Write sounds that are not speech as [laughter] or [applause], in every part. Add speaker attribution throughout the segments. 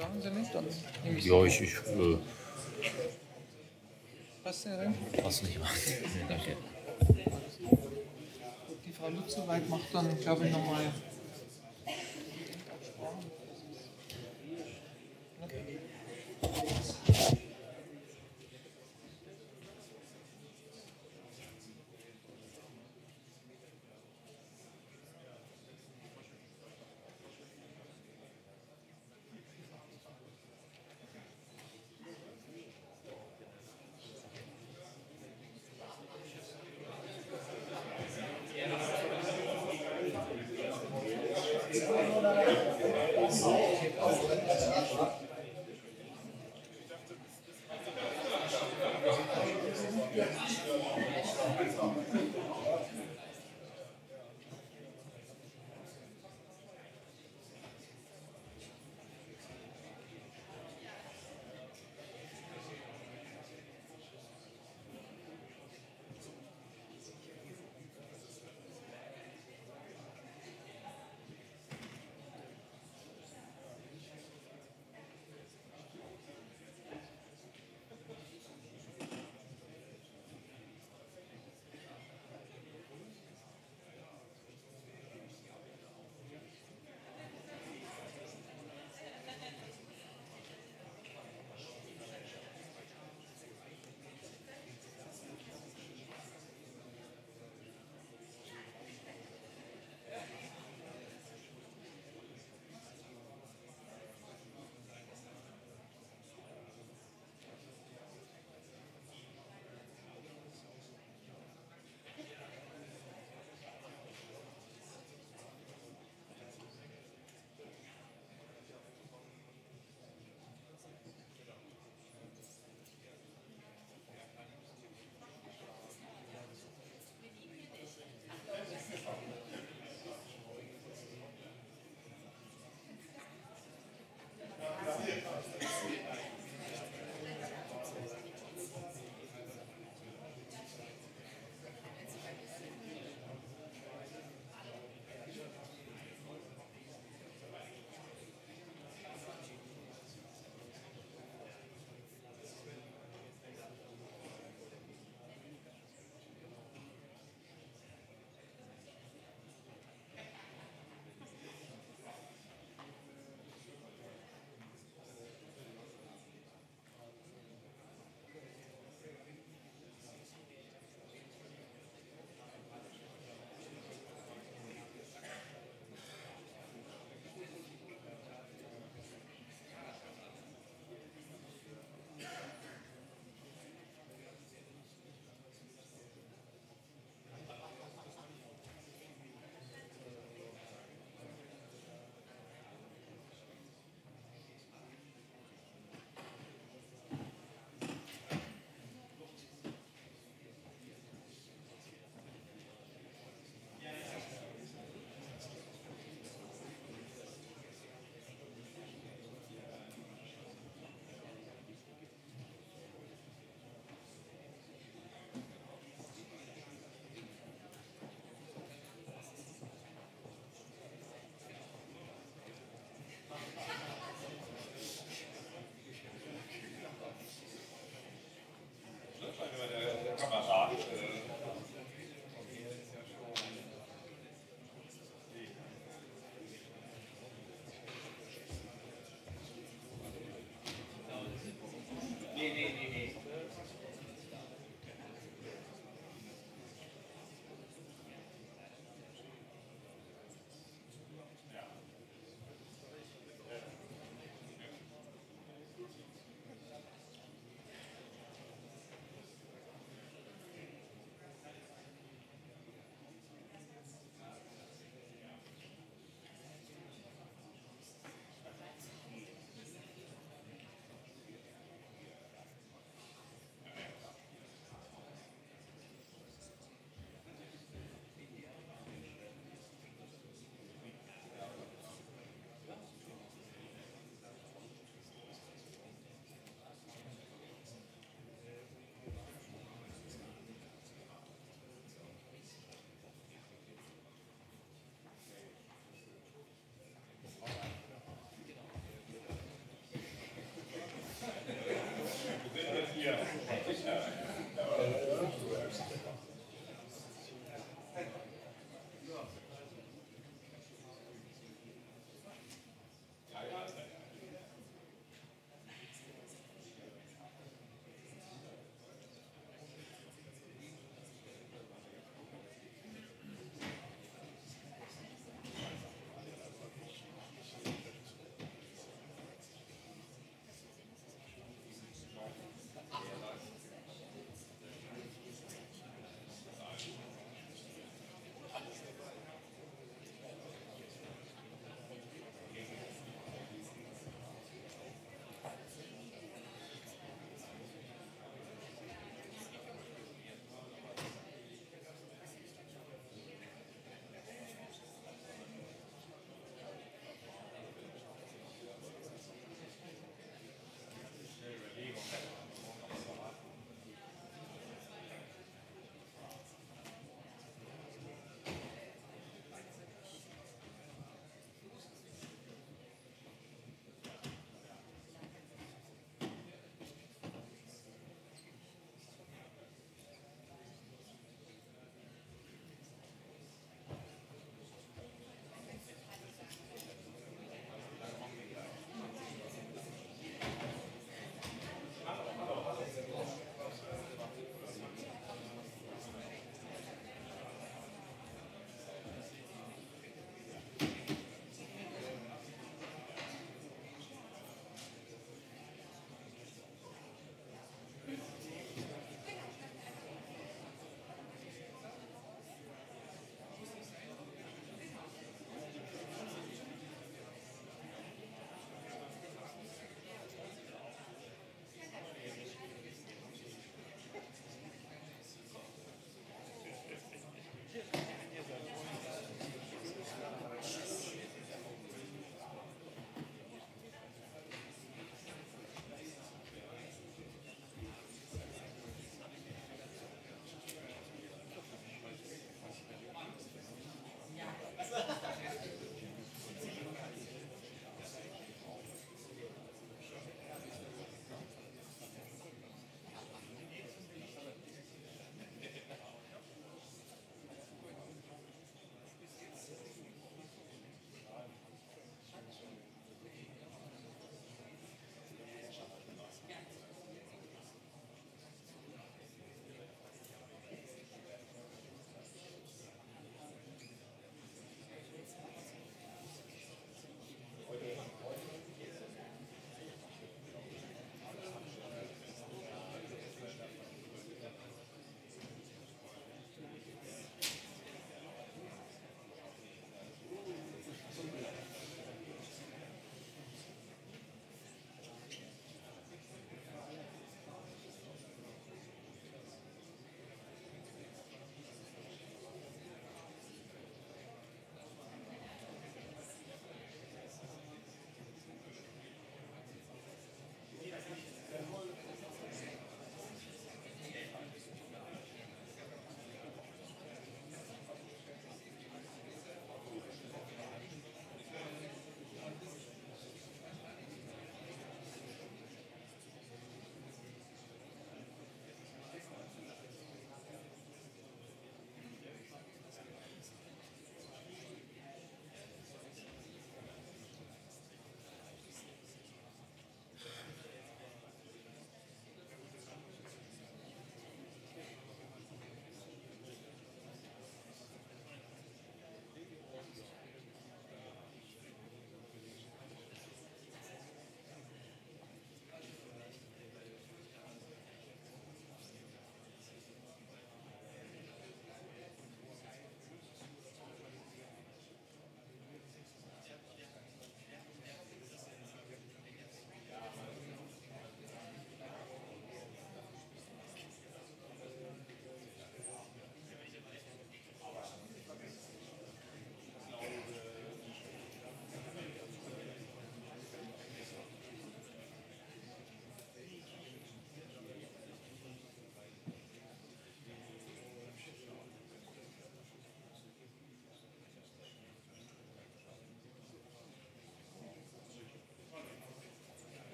Speaker 1: Brauchen Sie nicht? Dann nehme ich
Speaker 2: Ja, ich, ich äh,
Speaker 1: Passt der Ring?
Speaker 2: passt nicht machen. [laughs] Nee, danke.
Speaker 1: Die Frau Lutzeweit macht dann, glaube ich, nochmal.
Speaker 3: Ji ji ji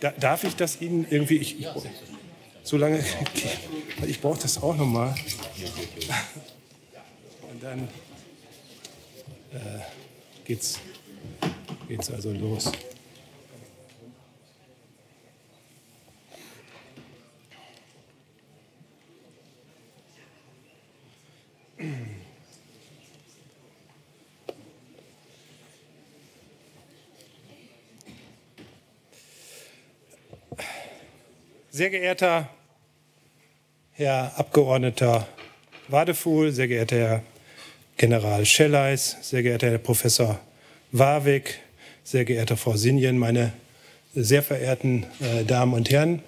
Speaker 3: da, darf ich das Ihnen irgendwie, ich, ich, so lange, [laughs] ich brauche das auch nochmal. Und dann äh, geht's, geht's also los. Sehr geehrter Herr Abgeordneter Wadefuhl, sehr geehrter Herr General Schelleis, sehr geehrter Herr Professor Warwick, sehr geehrte Frau Sinjen, meine sehr verehrten äh, Damen und Herren,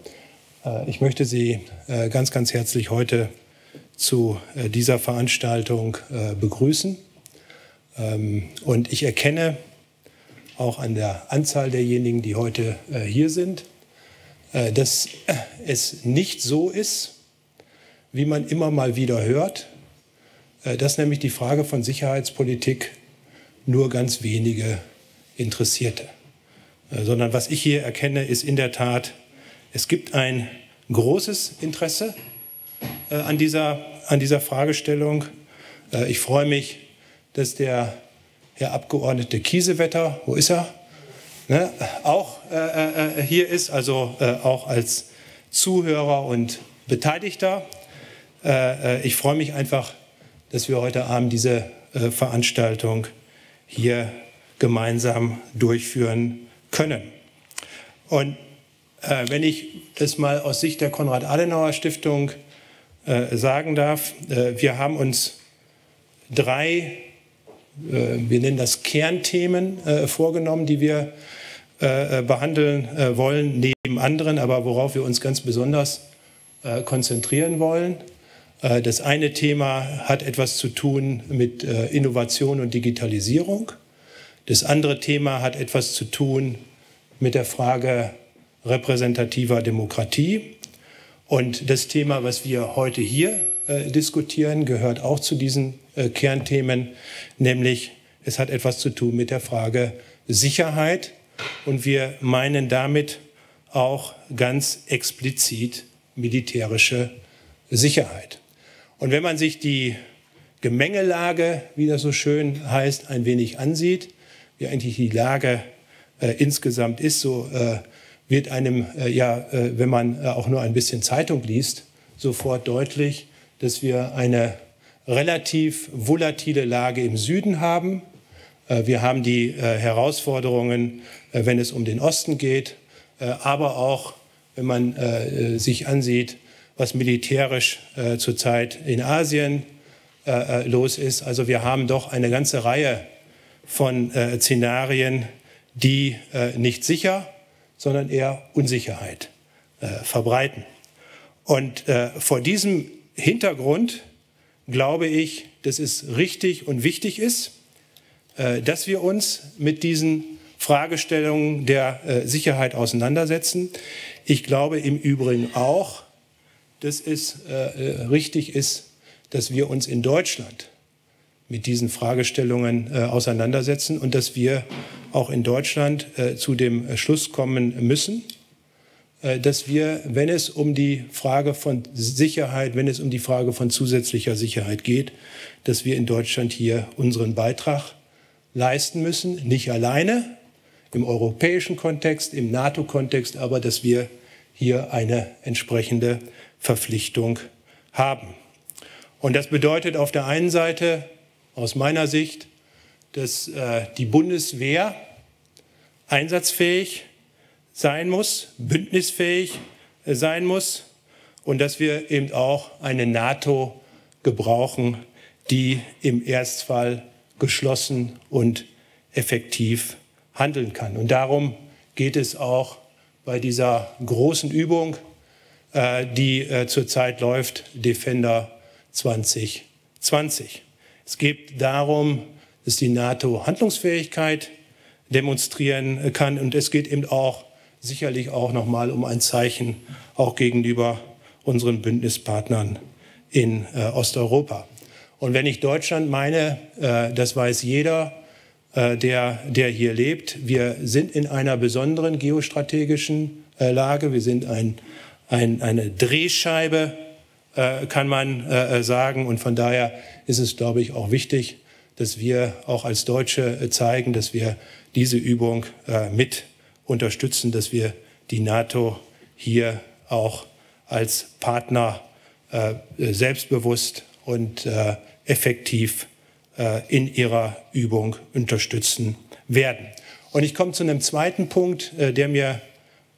Speaker 3: äh, ich möchte Sie äh, ganz, ganz herzlich heute zu äh, dieser Veranstaltung äh, begrüßen. Ähm, und ich erkenne auch an der Anzahl derjenigen, die heute äh, hier sind, dass es nicht so ist, wie man immer mal wieder hört, äh, dass nämlich die Frage von Sicherheitspolitik nur ganz wenige interessierte. Äh, sondern was ich hier erkenne, ist in der Tat, es gibt ein großes Interesse an dieser, an dieser Fragestellung. Ich freue mich, dass der Herr Abgeordnete Kiesewetter, wo ist er? Ne, auch äh, äh, hier ist, also äh, auch als Zuhörer und Beteiligter. Äh, äh, ich freue mich einfach, dass wir heute Abend diese äh, Veranstaltung hier gemeinsam durchführen können. Und wenn ich es mal aus Sicht der Konrad-Adenauer-Stiftung sagen darf, wir haben uns drei wir nennen das Kernthemen vorgenommen, die wir äh, äh, behandeln äh, wollen, neben anderen, aber worauf wir uns ganz besonders konzentrieren wollen. Das eine Thema hat etwas zu tun mit Innovation und Digitalisierung. Das andere Thema hat etwas zu tun mit der Frage repräsentativer Demokratie. Und das Thema, was wir heute hier diskutieren, gehört auch zu diesen Kernthemen, nämlich es hat etwas zu tun mit der Frage Sicherheit und wir meinen damit auch ganz explizit militärische Sicherheit. Und wenn man sich die Gemengelage, wie das so schön heißt, ein wenig ansieht, wie eigentlich die Lage äh, insgesamt ist, so äh, wird einem äh, ja, äh, wenn man äh, auch nur ein bisschen Zeitung liest, sofort deutlich, dass wir eine relativ volatile Lage im Süden haben. Äh, wir haben die Herausforderungen äh, wenn es um den Osten geht, äh, aber auch, wenn man äh, sich ansieht, was militärisch zurzeit in Asien los ist. Also wir haben doch eine ganze Reihe von Szenarien, die nicht sicher, sondern eher Unsicherheit verbreiten. Und vor diesem Hintergrund glaube ich, dass es richtig und wichtig ist, dass wir uns mit diesen Fragestellungen der äh, Sicherheit auseinandersetzen. Ich glaube im Übrigen auch, dass es äh, äh, richtig ist, dass wir uns in Deutschland mit diesen Fragestellungen äh, auseinandersetzen und dass wir auch in Deutschland äh, zu dem Schluss kommen müssen, äh, dass wir, wenn es um die Frage von Sicherheit, wenn es um die Frage von zusätzlicher Sicherheit geht, dass wir in Deutschland hier unseren Beitrag leisten müssen, nicht alleine, im europäischen Kontext, im NATO-Kontext, aber dass wir hier eine entsprechende Verpflichtung haben. Und das bedeutet auf der einen Seite aus meiner Sicht, dass äh, die Bundeswehr einsatzfähig sein muss, bündnisfähig äh, sein muss und dass wir eben auch eine NATO gebrauchen, die im Erstfall geschlossen und effektiv handeln kann. Und darum geht es auch bei dieser großen Übung, äh, die äh, zurzeit läuft, Defender 2020. Es geht darum, dass die NATO Handlungsfähigkeit demonstrieren kann und es geht eben auch sicherlich auch noch mal um ein Zeichen auch gegenüber unseren Bündnispartnern in äh, Osteuropa. Und wenn ich Deutschland meine, äh, das weiß jeder, äh, der, der hier lebt. Wir sind in einer besonderen geostrategischen äh, Lage. Wir sind ein, ein, eine Drehscheibe, äh, kann man sagen. Und von daher ist es, glaube ich, auch wichtig, dass wir auch als Deutsche zeigen, dass wir diese Übung mit unterstützen, dass wir die NATO hier auch als Partner selbstbewusst und effektiv äh, in ihrer Übung unterstützen werden. Und ich komme zu einem zweiten Punkt, äh, der mir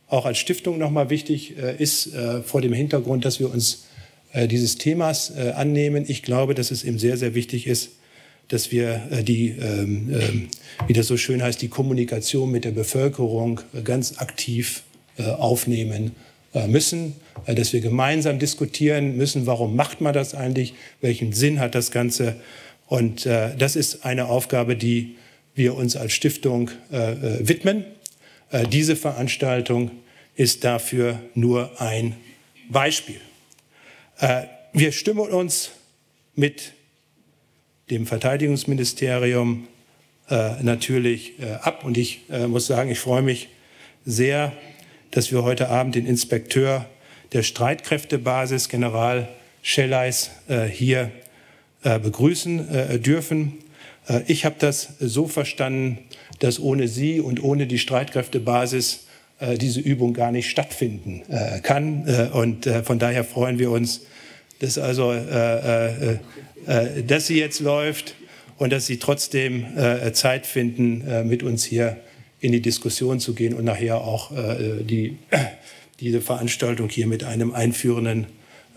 Speaker 3: auch als Stiftung nochmal wichtig äh, ist, vor dem Hintergrund, dass wir uns dieses Themas annehmen. Ich glaube, dass es eben sehr, sehr wichtig ist, dass wir die, ähm, ähm, wie das so schön heißt, die Kommunikation mit der Bevölkerung ganz aktiv aufnehmen müssen, dass wir gemeinsam diskutieren müssen, warum macht man das eigentlich, welchen Sinn hat das Ganze und äh, das ist eine Aufgabe, die wir uns als Stiftung äh, äh, widmen. Äh, diese Veranstaltung ist dafür nur ein Beispiel. Äh, wir stimmen uns mit dem Verteidigungsministerium äh, natürlich ab und ich muss sagen, ich freue mich sehr, dass wir heute Abend den Inspekteur der Streitkräftebasis, General Schelleis, hier äh, begrüßen äh, dürfen. Äh, ich habe das so verstanden, dass ohne Sie und ohne die Streitkräftebasis diese Übung gar nicht stattfinden kann. Und von daher freuen wir uns, dass also dass sie jetzt läuft und dass Sie trotzdem Zeit finden, mit uns hier in die Diskussion zu gehen und nachher auch die, [clears throat] diese Veranstaltung hier mit einem einführenden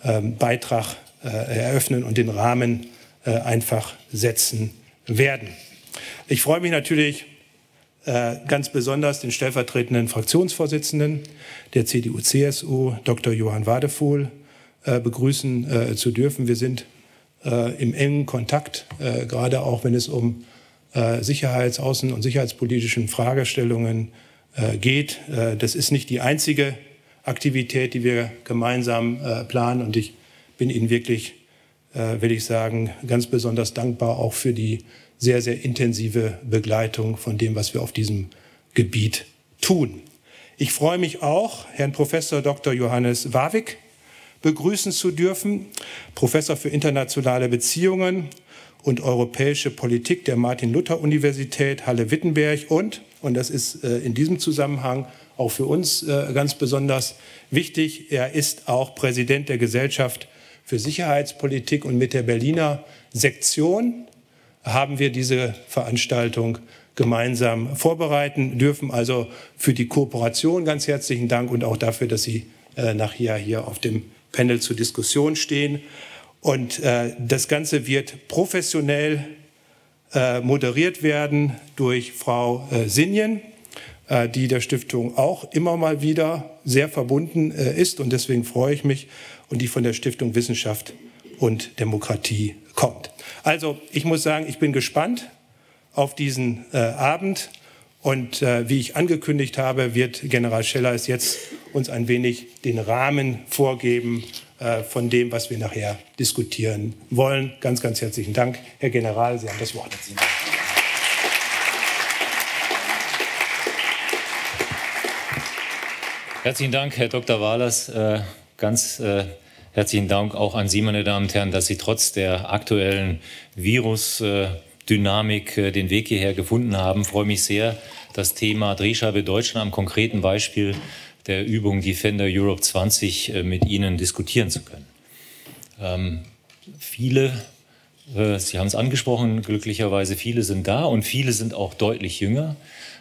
Speaker 3: ähm, Beitrag eröffnen und den Rahmen äh, einfach setzen werden. Ich freue mich natürlich äh, ganz besonders den stellvertretenden Fraktionsvorsitzenden der CDU-CSU, Dr. Johann Wadefuhl, äh, begrüßen zu dürfen. Wir sind im engen Kontakt, gerade auch wenn es um Sicherheits-, Außen- und sicherheitspolitischen Fragestellungen geht. Das ist nicht die einzige Aktivität, die wir gemeinsam planen und ich bin Ihnen wirklich äh, will ich sagen, ganz besonders dankbar auch für die sehr, sehr intensive Begleitung von dem, was wir auf diesem Gebiet tun. Ich freue mich auch, Herrn Professor Dr. Johannes Warwick begrüßen zu dürfen, Professor für internationale Beziehungen und europäische Politik der Martin-Luther-Universität Halle-Wittenberg und, und das ist äh, in diesem Zusammenhang auch für uns äh, ganz besonders wichtig, er ist auch Präsident der Gesellschaft für Sicherheitspolitik und mit der Berliner Sektion haben wir diese Veranstaltung gemeinsam vorbereiten dürfen. Also für die Kooperation ganz herzlichen Dank und auch dafür, dass Sie äh, nachher hier auf dem Panel zur Diskussion stehen. Und äh, das Ganze wird professionell äh, moderiert werden durch Frau äh, Sinjen, äh, die der Stiftung auch immer mal wieder sehr verbunden äh, ist. Und deswegen freue ich mich und die von der Stiftung Wissenschaft und Demokratie kommt. Also ich muss sagen, ich bin gespannt auf diesen äh, Abend. Und äh, wie ich angekündigt habe, wird General Schellers jetzt uns ein wenig den Rahmen vorgeben von dem, was wir nachher diskutieren wollen. Ganz, ganz herzlichen Dank, Herr General. Sie haben das Wort.
Speaker 4: Herzlichen Dank, Herr Dr. Wahlers. Äh, ganz äh, Herzlichen Dank auch an Sie, meine Damen und Herren, dass Sie trotz der aktuellen Virusdynamik äh, den Weg hierher gefunden haben. Ich freue mich sehr, das Thema Drehscheibe Deutschland am konkreten Beispiel der Übung Defender Europe 20 äh, mit Ihnen diskutieren zu können. Ähm, viele, äh, Sie haben es angesprochen, glücklicherweise viele sind da und viele sind auch deutlich jünger.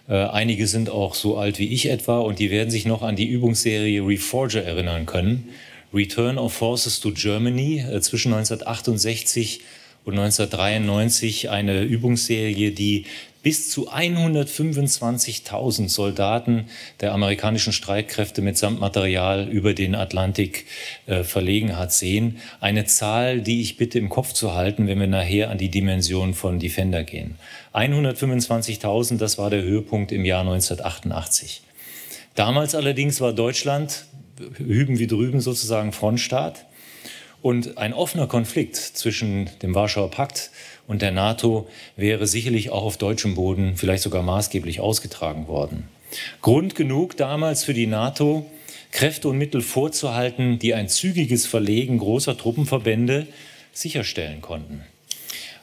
Speaker 4: Äh, einige sind auch so alt wie ich etwa und die werden sich noch an die Übungsserie Reforger erinnern können, Return of Forces to Germany äh, zwischen 1968 und 1993 eine Übungsserie, die bis zu 125.000 Soldaten der amerikanischen Streitkräfte mitsamt Material über den Atlantik äh, verlegen hat sehen. Eine Zahl, die ich bitte im Kopf zu halten, wenn wir nachher an die Dimension von Defender gehen. 125.000, das war der Höhepunkt im Jahr 1988. Damals allerdings war Deutschland hüben wie drüben sozusagen Frontstaat. Und ein offener Konflikt zwischen dem Warschauer Pakt und der NATO wäre sicherlich auch auf deutschem Boden vielleicht sogar maßgeblich ausgetragen worden. Grund genug damals für die NATO, Kräfte und Mittel vorzuhalten, die ein zügiges Verlegen großer Truppenverbände sicherstellen konnten.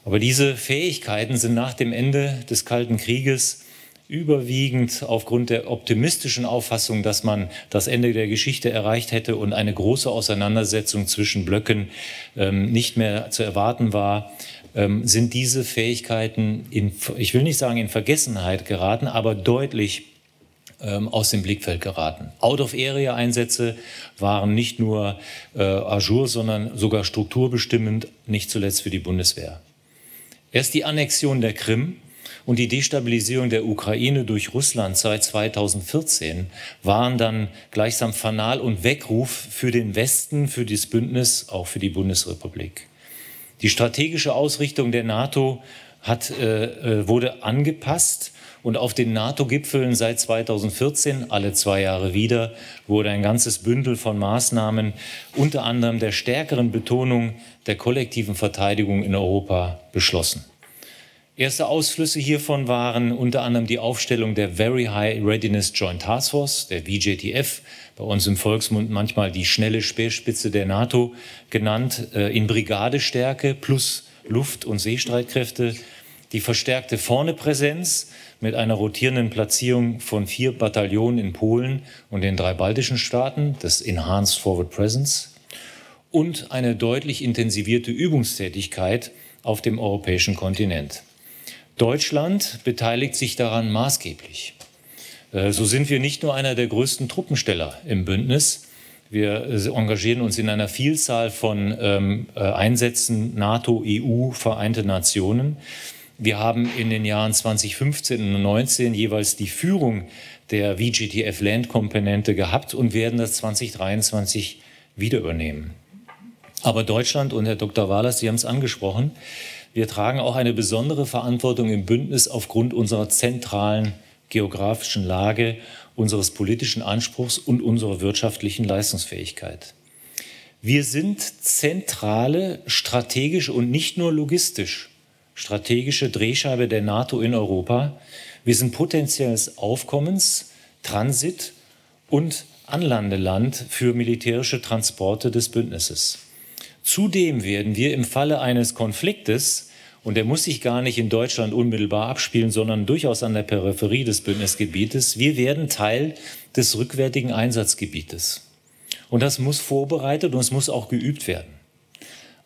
Speaker 4: Aber diese Fähigkeiten sind nach dem Ende des Kalten Krieges überwiegend aufgrund der optimistischen Auffassung, dass man das Ende der Geschichte erreicht hätte und eine große Auseinandersetzung zwischen Blöcken ähm, nicht mehr zu erwarten war, ähm, sind diese Fähigkeiten in, ich will nicht sagen in Vergessenheit geraten, aber deutlich ähm, aus dem Blickfeld geraten. Out-of-Area-Einsätze waren nicht nur äh, Azure, sondern sogar strukturbestimmend, nicht zuletzt für die Bundeswehr. Erst die Annexion der Krim und die Destabilisierung der Ukraine durch Russland seit 2014 waren dann gleichsam Fanal und Weckruf für den Westen, für das Bündnis, auch für die Bundesrepublik. Die strategische Ausrichtung der NATO hat, äh, äh wurde angepasst und auf den NATO-Gipfeln seit 2014, alle zwei Jahre wieder, wurde ein ganzes Bündel von Maßnahmen, unter anderem der stärkeren Betonung der kollektiven Verteidigung in Europa, beschlossen. Erste Ausflüsse hiervon waren unter anderem die Aufstellung der Very High Readiness Joint Task Force, der VJTF, bei uns im Volksmund manchmal die schnelle Speerspitze der NATO genannt, äh, in Brigadestärke plus Luft- und Seestreitkräfte, die verstärkte Vorne-Präsenz mit einer rotierenden Platzierung von vier Bataillonen in Polen und den drei baltischen Staaten, das Enhanced Forward Presence, und eine deutlich intensivierte Übungstätigkeit auf dem europäischen Kontinent. Deutschland beteiligt sich daran maßgeblich. Äh, so sind wir nicht nur einer der größten Truppensteller im Bündnis. Wir äh, engagieren uns in einer Vielzahl von ähm, äh, Einsätzen NATO, EU, Vereinte Nationen. Wir haben in den Jahren 2015 und 2019 jeweils die Führung der VGTF Land Komponente gehabt und werden das 2023 wieder übernehmen. Aber Deutschland und Herr Dr. Wahlers, Sie haben es angesprochen, wir tragen auch eine besondere Verantwortung im Bündnis aufgrund unserer zentralen geografischen Lage, unseres politischen Anspruchs und unserer wirtschaftlichen Leistungsfähigkeit. Wir sind zentrale, strategisch und nicht nur logistisch strategische Drehscheibe der NATO in Europa. Wir sind potenzielles Aufkommens, Transit und Anlandeland für militärische Transporte des Bündnisses. Zudem werden wir im Falle eines Konfliktes und der muss sich gar nicht in Deutschland unmittelbar abspielen, sondern durchaus an der Peripherie des Bündnisgebietes. Wir werden Teil des rückwärtigen Einsatzgebietes. Und das muss vorbereitet und es muss auch geübt werden.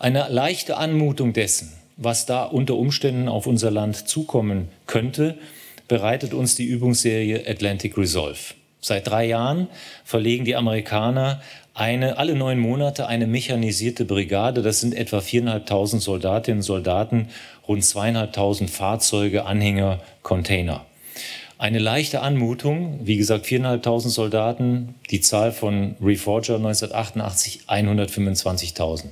Speaker 4: Eine leichte Anmutung dessen, was da unter Umständen auf unser Land zukommen könnte, bereitet uns die Übungsserie Atlantic Resolve. Seit drei Jahren verlegen die Amerikaner eine, alle neun Monate eine mechanisierte Brigade. Das sind etwa 4.500 Soldatinnen und Soldaten, rund 2.500 Fahrzeuge, Anhänger, Container. Eine leichte Anmutung, wie gesagt, 4.500 Soldaten, die Zahl von Reforger 1988 125.000.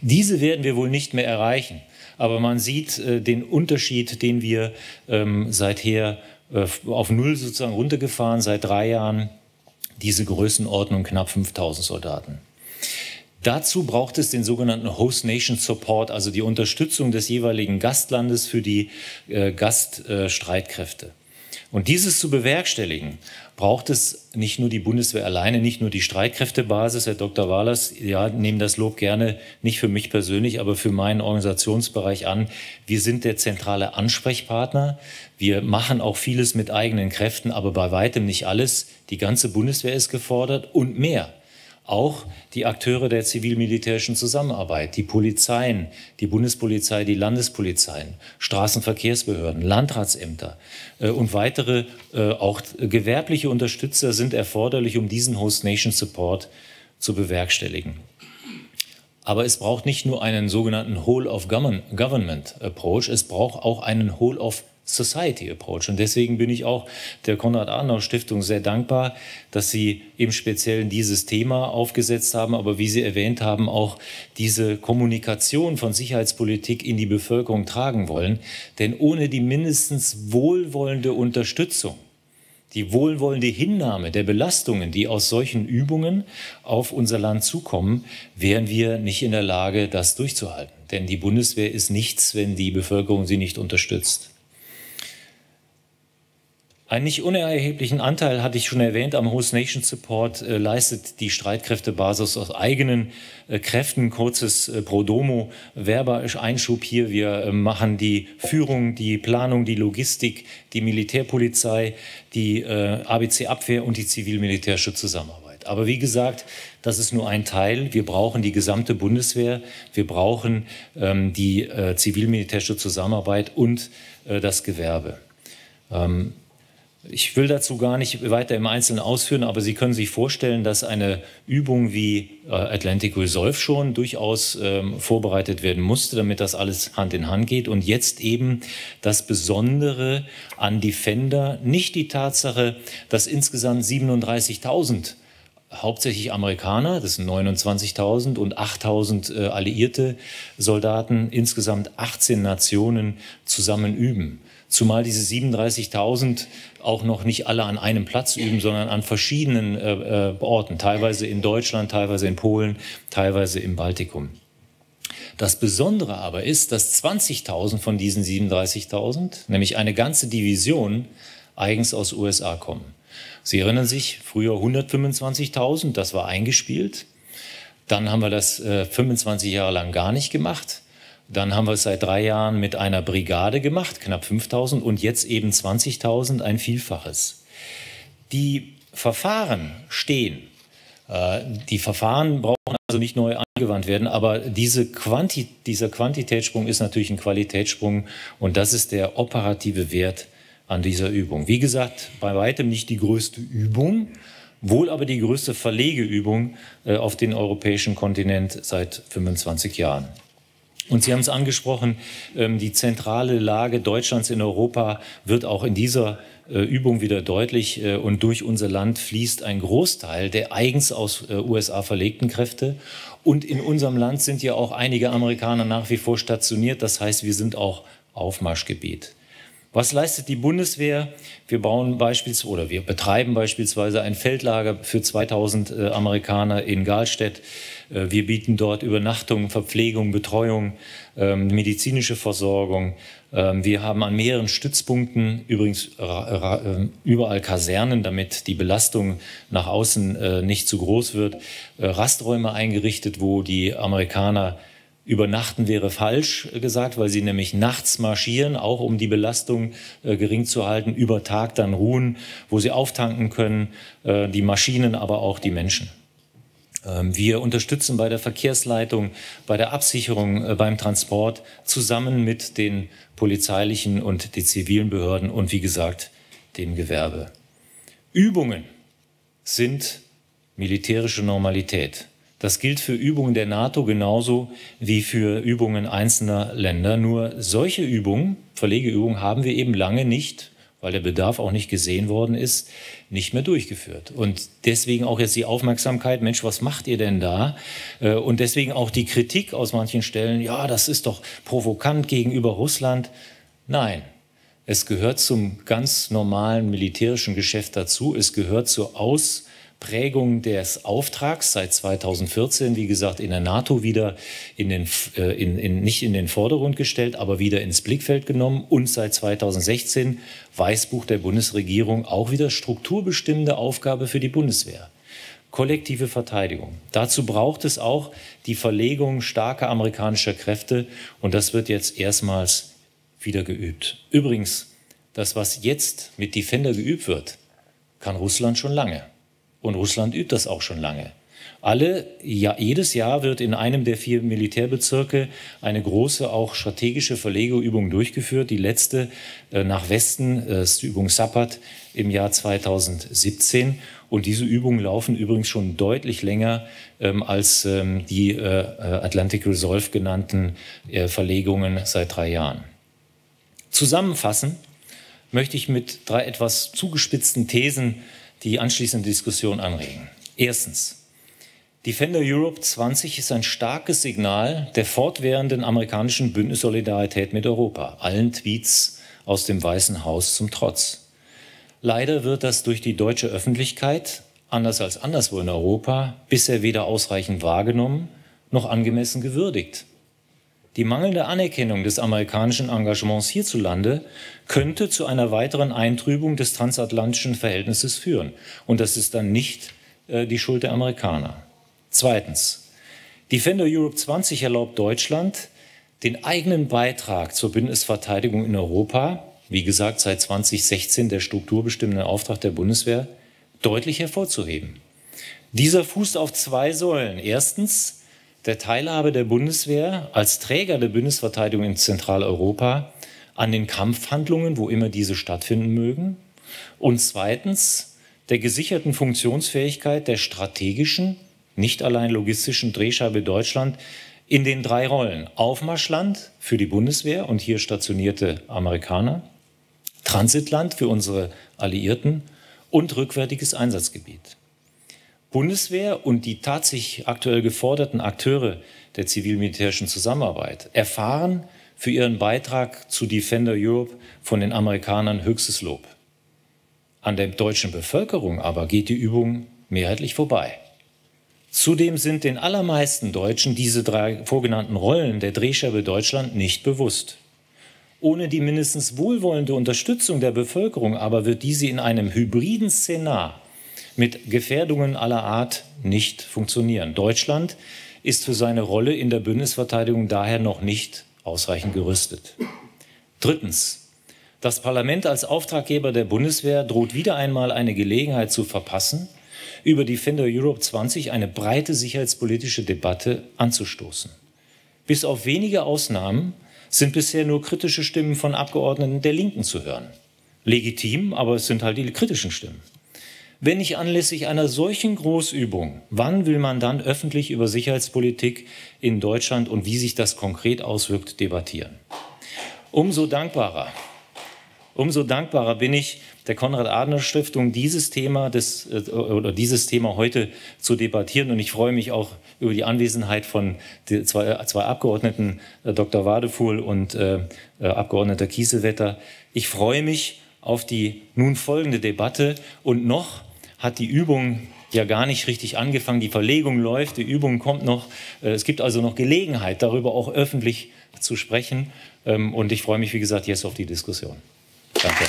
Speaker 4: Diese werden wir wohl nicht mehr erreichen. Aber man sieht äh, den Unterschied, den wir ähm, seither äh, auf Null sozusagen runtergefahren, seit drei Jahren diese Größenordnung knapp 5000 Soldaten. Dazu braucht es den sogenannten Host Nation Support, also die Unterstützung des jeweiligen Gastlandes für die äh, Gaststreitkräfte. Und dieses zu bewerkstelligen, braucht es nicht nur die Bundeswehr alleine, nicht nur die Streitkräftebasis. Herr Dr. Wahlers, ja, nehmen das Lob gerne nicht für mich persönlich, aber für meinen Organisationsbereich an. Wir sind der zentrale Ansprechpartner. Wir machen auch vieles mit eigenen Kräften, aber bei weitem nicht alles. Die ganze Bundeswehr ist gefordert und mehr auch die Akteure der zivil-militärischen Zusammenarbeit, die Polizeien, die Bundespolizei, die Landespolizeien, Straßenverkehrsbehörden, Landratsämter äh, und weitere äh, auch gewerbliche Unterstützer sind erforderlich, um diesen Host Nation Support zu bewerkstelligen. Aber es braucht nicht nur einen sogenannten Whole of Government Approach, es braucht auch einen Whole of Society Approach. Und deswegen bin ich auch der Konrad-Adenauer-Stiftung sehr dankbar, dass Sie im Speziellen dieses Thema aufgesetzt haben, aber wie Sie erwähnt haben, auch diese Kommunikation von Sicherheitspolitik in die Bevölkerung tragen wollen. Denn ohne die mindestens wohlwollende Unterstützung die wohlwollende Hinnahme der Belastungen, die aus solchen Übungen auf unser Land zukommen, wären wir nicht in der Lage, das durchzuhalten. Denn die Bundeswehr ist nichts, wenn die Bevölkerung sie nicht unterstützt. Einen nicht unerheblichen Anteil, hatte ich schon erwähnt, am Host Nation Support äh, leistet die Streitkräftebasis aus eigenen äh, Kräften. Kurzes äh, Prodomo, Werbeeinschub hier. Wir äh, machen die Führung, die Planung, die Logistik, die Militärpolizei, die äh, ABC-Abwehr und die zivil-militärische Zusammenarbeit. Aber wie gesagt, das ist nur ein Teil. Wir brauchen die gesamte Bundeswehr. Wir brauchen ähm, die äh, zivil-militärische Zusammenarbeit und das Gewerbe. Ähm, ich will dazu gar nicht weiter im Einzelnen ausführen, aber Sie können sich vorstellen, dass eine Übung wie äh, Atlantic Resolve schon durchaus ähm, vorbereitet werden musste, damit das alles Hand in Hand geht. Und jetzt eben das Besondere an Defender, nicht die Tatsache, dass insgesamt 37.000 hauptsächlich Amerikaner, das sind 29.000 und 8.000 äh, alliierte Soldaten, insgesamt 18 Nationen zusammen üben. Zumal diese 37.000 auch noch nicht alle an einem Platz üben, sondern an verschiedenen äh, äh, Orten, teilweise in Deutschland, teilweise in Polen, teilweise im Baltikum. Das Besondere aber ist, dass 20.000 von diesen 37.000, nämlich eine ganze Division, eigens aus USA kommen. Sie erinnern sich, früher 125.000, das war eingespielt. Dann haben wir das äh, 25 Jahre lang gar nicht gemacht. Dann haben wir es seit drei Jahren mit einer Brigade gemacht, knapp 5000 und jetzt eben 20.000, ein Vielfaches. Die Verfahren stehen. Äh, die Verfahren brauchen also nicht neu angewandt werden, aber diese Quanti dieser Quantitätssprung ist natürlich ein Qualitätssprung und das ist der operative Wert an dieser Übung. Wie gesagt, bei weitem nicht die größte Übung, wohl aber die größte Verlegeübung äh, auf den europäischen Kontinent seit 25 Jahren. Und Sie haben es angesprochen, ähm, die zentrale Lage Deutschlands in Europa wird auch in dieser äh, Übung wieder deutlich. Äh, und durch unser Land fließt ein Großteil der eigens aus äh, USA verlegten Kräfte. Und in unserem Land sind ja auch einige Amerikaner nach wie vor stationiert. Das heißt, wir sind auch Aufmarschgebiet. Was leistet die Bundeswehr? Wir bauen beispielsweise oder wir betreiben beispielsweise ein Feldlager für 2000 äh, Amerikaner in Galstedt. Äh, wir bieten dort Übernachtung, Verpflegung, Betreuung, ähm, medizinische Versorgung. Ähm, wir haben an mehreren Stützpunkten übrigens äh, überall Kasernen, damit die Belastung nach außen äh, nicht zu groß wird. Rasträume eingerichtet, wo die Amerikaner Übernachten wäre falsch gesagt, weil sie nämlich nachts marschieren, auch um die Belastung gering zu halten, über Tag dann ruhen, wo sie auftanken können, die Maschinen, aber auch die Menschen. Ähm, wir unterstützen bei der Verkehrsleitung, bei der Absicherung, äh, beim Transport zusammen mit den polizeilichen und den zivilen Behörden und wie gesagt dem Gewerbe. Übungen sind militärische Normalität. Das gilt für Übungen der NATO genauso wie für Übungen einzelner Länder. Nur solche Übungen, Verlegeübungen, haben wir eben lange nicht, weil der Bedarf auch nicht gesehen worden ist, nicht mehr durchgeführt. Und deswegen auch jetzt die Aufmerksamkeit, Mensch, was macht ihr denn da? Äh, und deswegen auch die Kritik aus manchen Stellen, ja, das ist doch provokant gegenüber Russland. Nein, es gehört zum ganz normalen militärischen Geschäft dazu. Es gehört zur Aus- Prägung des Auftrags seit 2014, wie gesagt, in der NATO wieder in den, äh, in, in, nicht in den Vordergrund gestellt, aber wieder ins Blickfeld genommen und seit 2016 Weißbuch der Bundesregierung auch wieder strukturbestimmende Aufgabe für die Bundeswehr. Kollektive Verteidigung. Dazu braucht es auch die Verlegung starker amerikanischer Kräfte und das wird jetzt erstmals wieder geübt. Übrigens, das, was jetzt mit Defender geübt wird, kann Russland schon lange. Und Russland übt das auch schon lange. Alle, ja, jedes Jahr wird in einem der vier Militärbezirke eine große, auch strategische Verlegeübung durchgeführt. Die letzte äh, nach Westen äh, ist die Übung Sappat im Jahr 2017. Und diese Übungen laufen übrigens schon deutlich länger ähm, als ähm, die äh, Atlantic Resolve genannten äh, Verlegungen seit drei Jahren. Zusammenfassen möchte ich mit drei etwas zugespitzten Thesen die anschließende Diskussion anregen. Erstens. Defender Europe 20 ist ein starkes Signal der fortwährenden amerikanischen Bündnissolidarität mit Europa, allen Tweets aus dem Weißen Haus zum Trotz. Leider wird das durch die deutsche Öffentlichkeit, anders als anderswo in Europa, bisher weder ausreichend wahrgenommen noch angemessen gewürdigt. Die mangelnde Anerkennung des amerikanischen Engagements hierzulande könnte zu einer weiteren Eintrübung des transatlantischen Verhältnisses führen. Und das ist dann nicht äh, die Schuld der Amerikaner. Zweitens. Defender Europe 20 erlaubt Deutschland, den eigenen Beitrag zur Bündnisverteidigung in Europa, wie gesagt seit 2016 der strukturbestimmende Auftrag der Bundeswehr, deutlich hervorzuheben. Dieser fußt auf zwei Säulen. Erstens der Teilhabe der Bundeswehr als Träger der Bündnisverteidigung in Zentraleuropa an den Kampfhandlungen, wo immer diese stattfinden mögen. Und zweitens der gesicherten Funktionsfähigkeit der strategischen, nicht allein logistischen Drehscheibe Deutschland in den drei Rollen. Aufmarschland für die Bundeswehr und hier stationierte Amerikaner, Transitland für unsere Alliierten und rückwärtiges Einsatzgebiet. Bundeswehr und die tatsächlich aktuell geforderten Akteure der zivil-militärischen Zusammenarbeit erfahren für ihren Beitrag zu Defender Europe von den Amerikanern höchstes Lob. An der deutschen Bevölkerung aber geht die Übung mehrheitlich vorbei. Zudem sind den allermeisten Deutschen diese drei vorgenannten Rollen der Drehscheibe Deutschland nicht bewusst. Ohne die mindestens wohlwollende Unterstützung der Bevölkerung aber wird diese in einem hybriden Szenar mit Gefährdungen aller Art nicht funktionieren. Deutschland ist für seine Rolle in der Bündnisverteidigung daher noch nicht ausreichend gerüstet. Drittens. Das Parlament als Auftraggeber der Bundeswehr droht wieder einmal eine Gelegenheit zu verpassen, über Defender Europe 20 eine breite sicherheitspolitische Debatte anzustoßen. Bis auf wenige Ausnahmen sind bisher nur kritische Stimmen von Abgeordneten der Linken zu hören. Legitim, aber es sind halt die kritischen Stimmen. Wenn nicht anlässlich einer solchen Großübung, wann will man dann öffentlich über Sicherheitspolitik in Deutschland und wie sich das konkret auswirkt, debattieren? Umso dankbarer, umso dankbarer bin ich der Konrad-Adenauer-Stiftung, dieses Thema des, äh, oder dieses Thema heute zu debattieren. Und ich freue mich auch über die Anwesenheit von zwei, zwei Abgeordneten, äh, Dr. Wadefuhl und äh, äh, Abgeordneter Kiesewetter. Ich freue mich auf die nun folgende Debatte und noch hat die Übung ja gar nicht richtig angefangen. Die Verlegung läuft, die Übung kommt noch. Äh, es gibt also noch Gelegenheit, darüber auch öffentlich zu sprechen. Ähm, und ich freue mich, wie gesagt, jetzt auf die Diskussion. Danke.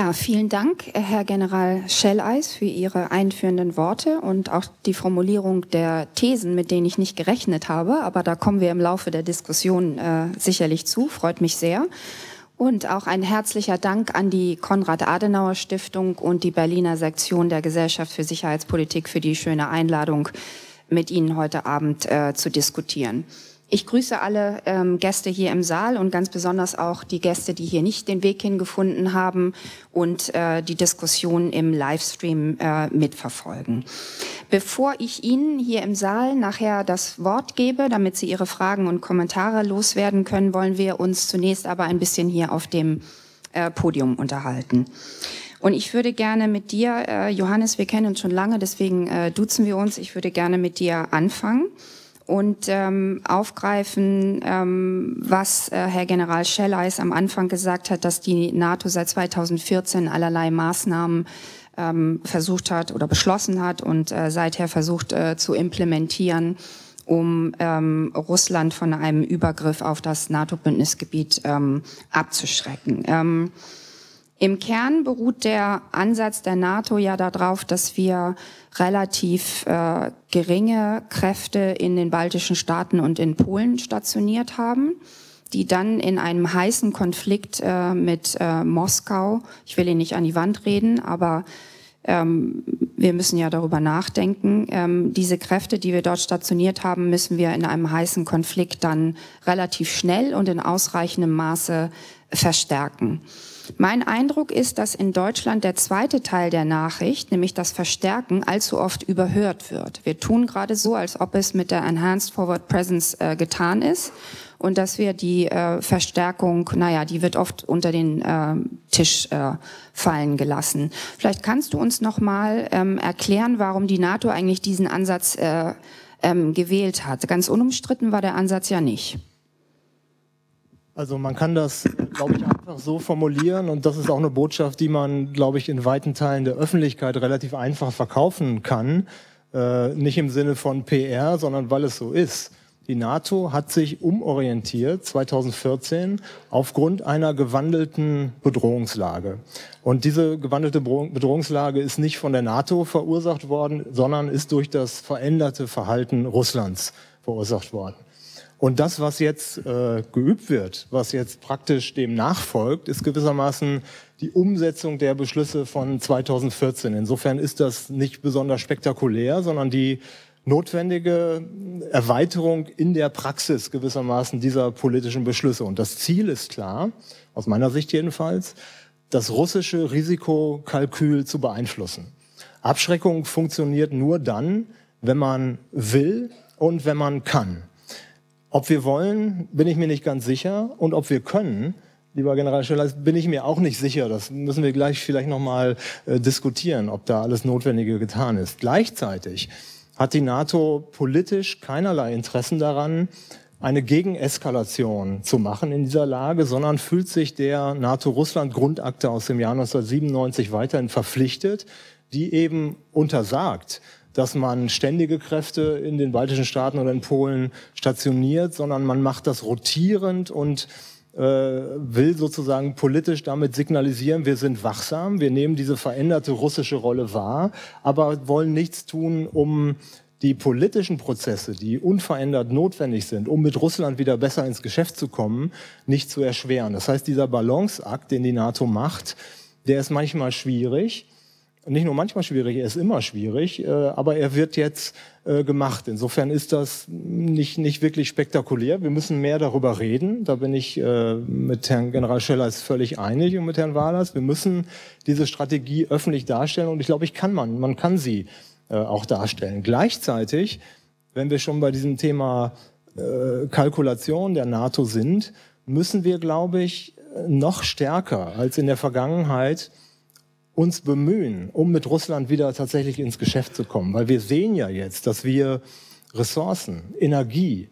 Speaker 5: Ja, vielen Dank, Herr General Schelleis, für Ihre einführenden Worte und auch die Formulierung der Thesen, mit denen ich nicht gerechnet habe. Aber da kommen wir im Laufe der Diskussion äh, sicherlich zu. Freut mich sehr. Und auch ein herzlicher Dank an die Konrad-Adenauer-Stiftung und die Berliner Sektion der Gesellschaft für Sicherheitspolitik für die schöne Einladung, mit Ihnen heute Abend äh, zu diskutieren. Ich grüße alle ähm, Gäste hier im Saal und ganz besonders auch die Gäste, die hier nicht den Weg hingefunden haben und äh, die Diskussion im Livestream äh, mitverfolgen. Bevor ich Ihnen hier im Saal nachher das Wort gebe, damit Sie Ihre Fragen und Kommentare loswerden können, wollen wir uns zunächst aber ein bisschen hier auf dem äh, Podium unterhalten. Und ich würde gerne mit dir, äh, Johannes, wir kennen uns schon lange, deswegen äh, duzen wir uns, ich würde gerne mit dir anfangen und ähm, aufgreifen, ähm, was äh, Herr General Schelleis am Anfang gesagt hat, dass die NATO seit 2014 allerlei Maßnahmen ähm, versucht hat oder beschlossen hat und äh, seither versucht äh, zu implementieren, um ähm, Russland von einem Übergriff auf das NATO-Bündnisgebiet ähm, abzuschrecken. Ähm, im Kern beruht der Ansatz der NATO ja darauf, dass wir relativ äh, geringe Kräfte in den baltischen Staaten und in Polen stationiert haben, die dann in einem heißen Konflikt äh, mit äh, Moskau, ich will ihn nicht an die Wand reden, aber ähm, wir müssen ja darüber nachdenken. Ähm, diese Kräfte, die wir dort stationiert haben, müssen wir in einem heißen Konflikt dann relativ schnell und in ausreichendem Maße verstärken. Mein Eindruck ist, dass in Deutschland der zweite Teil der Nachricht, nämlich das Verstärken, allzu oft überhört wird. Wir tun gerade so, als ob es mit der Enhanced Forward Presence äh, getan ist und dass wir die äh, Verstärkung, naja, die wird oft unter den äh, Tisch äh, fallen gelassen. Vielleicht kannst du uns noch mal ähm, erklären, warum die NATO eigentlich diesen Ansatz äh, ähm, gewählt hat. Ganz unumstritten war der Ansatz ja nicht.
Speaker 6: Also man kann das, glaube ich, einfach so formulieren und das ist auch eine Botschaft, die man, glaube ich, in weiten Teilen der Öffentlichkeit relativ einfach verkaufen kann. Äh, nicht im Sinne von PR, sondern weil es so ist. Die NATO hat sich umorientiert 2014 aufgrund einer gewandelten Bedrohungslage. Und diese gewandelte Bedrohungslage ist nicht von der NATO verursacht worden, sondern ist durch das veränderte Verhalten Russlands verursacht worden. Und das, was jetzt äh, geübt wird, was jetzt praktisch dem nachfolgt, ist gewissermaßen die Umsetzung der Beschlüsse von 2014. Insofern ist das nicht besonders spektakulär, sondern die notwendige Erweiterung in der Praxis gewissermaßen dieser politischen Beschlüsse. Und das Ziel ist klar, aus meiner Sicht jedenfalls, das russische Risikokalkül zu beeinflussen. Abschreckung funktioniert nur dann, wenn man will und wenn man kann. Ob wir wollen, bin ich mir nicht ganz sicher. Und ob wir können, lieber General Schiller, bin ich mir auch nicht sicher. Das müssen wir gleich vielleicht nochmal äh, diskutieren, ob da alles Notwendige getan ist. Gleichzeitig hat die NATO politisch keinerlei Interessen daran, eine Gegeneskalation zu machen in dieser Lage, sondern fühlt sich der NATO-Russland-Grundakte aus dem Jahr 1997 weiterhin verpflichtet, die eben untersagt, dass man ständige Kräfte in den baltischen Staaten oder in Polen stationiert, sondern man macht das rotierend und äh, will sozusagen politisch damit signalisieren, wir sind wachsam, wir nehmen diese veränderte russische Rolle wahr, aber wollen nichts tun, um die politischen Prozesse, die unverändert notwendig sind, um mit Russland wieder besser ins Geschäft zu kommen, nicht zu erschweren. Das heißt, dieser Balanceakt, den die NATO macht, der ist manchmal schwierig nicht nur manchmal schwierig, er ist immer schwierig, äh, aber er wird jetzt äh, gemacht. Insofern ist das nicht, nicht wirklich spektakulär. Wir müssen mehr darüber reden. Da bin ich äh, mit Herrn General Scheller völlig einig und mit Herrn Wahlers. Wir müssen diese Strategie öffentlich darstellen und ich glaube, ich kann man, man kann sie äh, auch darstellen. Gleichzeitig, wenn wir schon bei diesem Thema äh, Kalkulation der NATO sind, müssen wir, glaube ich, noch stärker als in der Vergangenheit uns bemühen, um mit Russland wieder tatsächlich ins Geschäft zu kommen. Weil wir sehen ja jetzt, dass wir Ressourcen, Energie,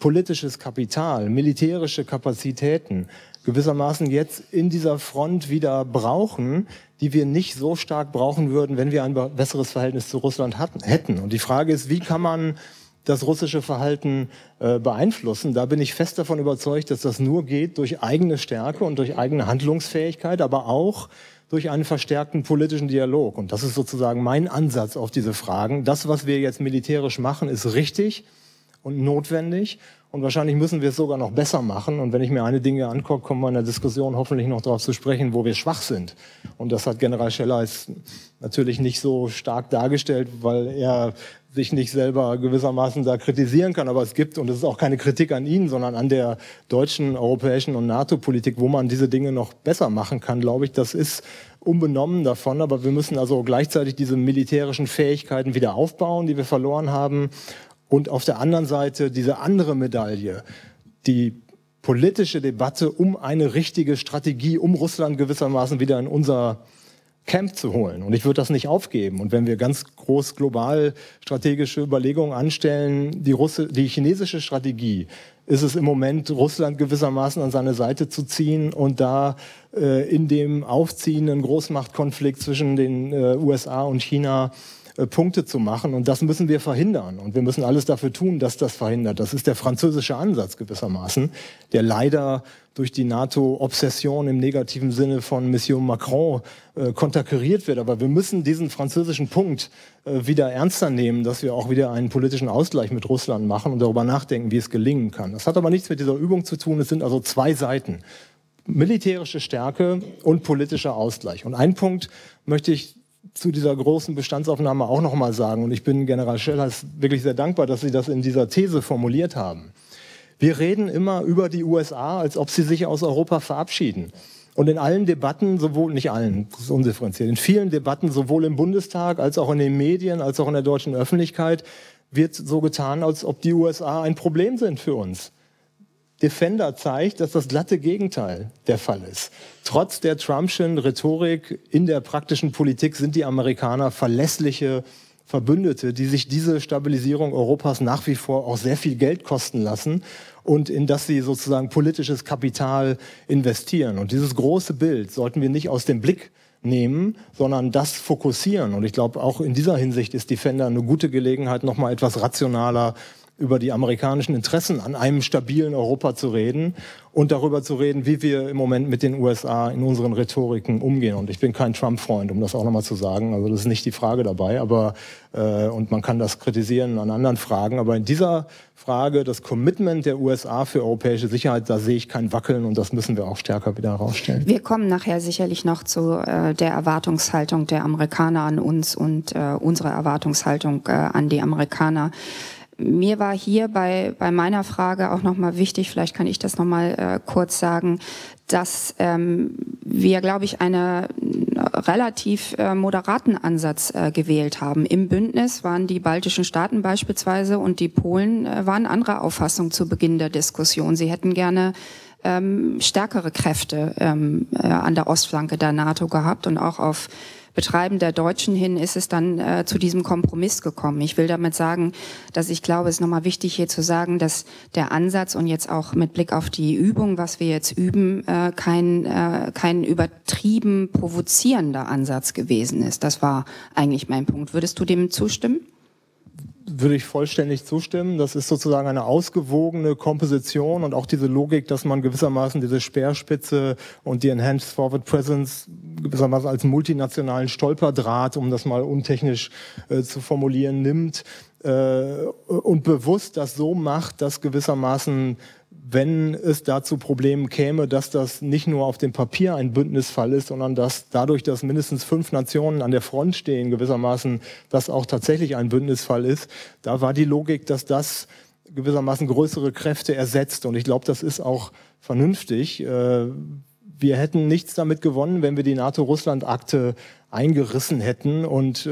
Speaker 6: politisches Kapital, militärische Kapazitäten gewissermaßen jetzt in dieser Front wieder brauchen, die wir nicht so stark brauchen würden, wenn wir ein besseres Verhältnis zu Russland hatten, hätten. Und die Frage ist, wie kann man das russische Verhalten äh, beeinflussen. Da bin ich fest davon überzeugt, dass das nur geht durch eigene Stärke und durch eigene Handlungsfähigkeit, aber auch durch einen verstärkten politischen Dialog. Und das ist sozusagen mein Ansatz auf diese Fragen. Das, was wir jetzt militärisch machen, ist richtig und notwendig. Und wahrscheinlich müssen wir es sogar noch besser machen. Und wenn ich mir eine Dinge angucke, kommen wir in der Diskussion hoffentlich noch darauf zu sprechen, wo wir schwach sind. Und das hat General Scheller natürlich nicht so stark dargestellt, weil er sich nicht selber gewissermaßen da kritisieren kann. Aber es gibt, und es ist auch keine Kritik an ihn, sondern an der deutschen, europäischen und NATO-Politik, wo man diese Dinge noch besser machen kann, glaube ich, das ist unbenommen davon. Aber wir müssen also gleichzeitig diese militärischen Fähigkeiten wieder aufbauen, die wir verloren haben. Und auf der anderen Seite diese andere Medaille, die politische Debatte um eine richtige Strategie, um Russland gewissermaßen wieder in unser Camp zu holen. Und ich würde das nicht aufgeben. Und wenn wir ganz groß global strategische Überlegungen anstellen, die, Russe, die chinesische Strategie ist es im Moment, Russland gewissermaßen an seine Seite zu ziehen und da äh, in dem aufziehenden Großmachtkonflikt zwischen den äh, USA und China äh, Punkte zu machen. Und das müssen wir verhindern. Und wir müssen alles dafür tun, dass das verhindert. Das ist der französische Ansatz gewissermaßen, der leider durch die NATO-Obsession im negativen Sinne von Monsieur Macron äh, konterkariert wird. Aber wir müssen diesen französischen Punkt äh, wieder ernster nehmen, dass wir auch wieder einen politischen Ausgleich mit Russland machen und darüber nachdenken, wie es gelingen kann. Das hat aber nichts mit dieser Übung zu tun. Es sind also zwei Seiten. Militärische Stärke und politischer Ausgleich. Und einen Punkt möchte ich zu dieser großen Bestandsaufnahme auch noch mal sagen. Und ich bin General Schellers wirklich sehr dankbar, dass Sie das in dieser These formuliert haben. Wir reden immer über die USA, als ob sie sich aus Europa verabschieden. Und in allen Debatten, sowohl, nicht allen, das ist undifferenziert, in vielen Debatten, sowohl im Bundestag als auch in den Medien, als auch in der deutschen Öffentlichkeit, wird so getan, als ob die USA ein Problem sind für uns. Defender zeigt, dass das glatte Gegenteil der Fall ist. Trotz der Trumpschen Rhetorik in der praktischen Politik sind die Amerikaner verlässliche Verbündete, die sich diese Stabilisierung Europas nach wie vor auch sehr viel Geld kosten lassen und in das sie sozusagen politisches Kapital investieren. Und dieses große Bild sollten wir nicht aus dem Blick nehmen, sondern das fokussieren. Und ich glaube, auch in dieser Hinsicht ist Defender eine gute Gelegenheit, nochmal etwas rationaler über die amerikanischen Interessen an einem stabilen Europa zu reden und darüber zu reden, wie wir im Moment mit den USA in unseren Rhetoriken umgehen. Und ich bin kein Trump-Freund, um das auch nochmal zu sagen. Also das ist nicht die Frage dabei, aber äh, und man kann das kritisieren an anderen Fragen. Aber in dieser Frage, das Commitment der USA für europäische Sicherheit, da sehe ich kein Wackeln und das müssen wir auch stärker wieder herausstellen.
Speaker 5: Wir kommen nachher sicherlich noch zu äh, der Erwartungshaltung der Amerikaner an uns und äh, unsere Erwartungshaltung äh, an die Amerikaner. Mir war hier bei, bei meiner Frage auch nochmal wichtig, vielleicht kann ich das nochmal äh, kurz sagen, dass ähm, wir, glaube ich, einen relativ äh, moderaten Ansatz äh, gewählt haben. Im Bündnis waren die baltischen Staaten beispielsweise und die Polen äh, waren anderer Auffassung zu Beginn der Diskussion. Sie hätten gerne ähm, stärkere Kräfte ähm, äh, an der Ostflanke der NATO gehabt und auch auf Betreiben der Deutschen hin ist es dann äh, zu diesem Kompromiss gekommen. Ich will damit sagen, dass ich glaube, es ist nochmal wichtig hier zu sagen, dass der Ansatz und jetzt auch mit Blick auf die Übung, was wir jetzt üben, äh, kein, äh, kein übertrieben provozierender Ansatz gewesen ist. Das war eigentlich mein Punkt. Würdest du dem zustimmen?
Speaker 6: Würde ich vollständig zustimmen. Das ist sozusagen eine ausgewogene Komposition und auch diese Logik, dass man gewissermaßen diese Speerspitze und die Enhanced Forward Presence gewissermaßen als multinationalen Stolperdraht, um das mal untechnisch äh, zu formulieren, nimmt äh, und bewusst das so macht, dass gewissermaßen wenn es da zu Problemen käme, dass das nicht nur auf dem Papier ein Bündnisfall ist, sondern dass dadurch, dass mindestens fünf Nationen an der Front stehen, gewissermaßen das auch tatsächlich ein Bündnisfall ist. Da war die Logik, dass das gewissermaßen größere Kräfte ersetzt. Und ich glaube, das ist auch vernünftig. Äh, wir hätten nichts damit gewonnen, wenn wir die NATO-Russland-Akte eingerissen hätten und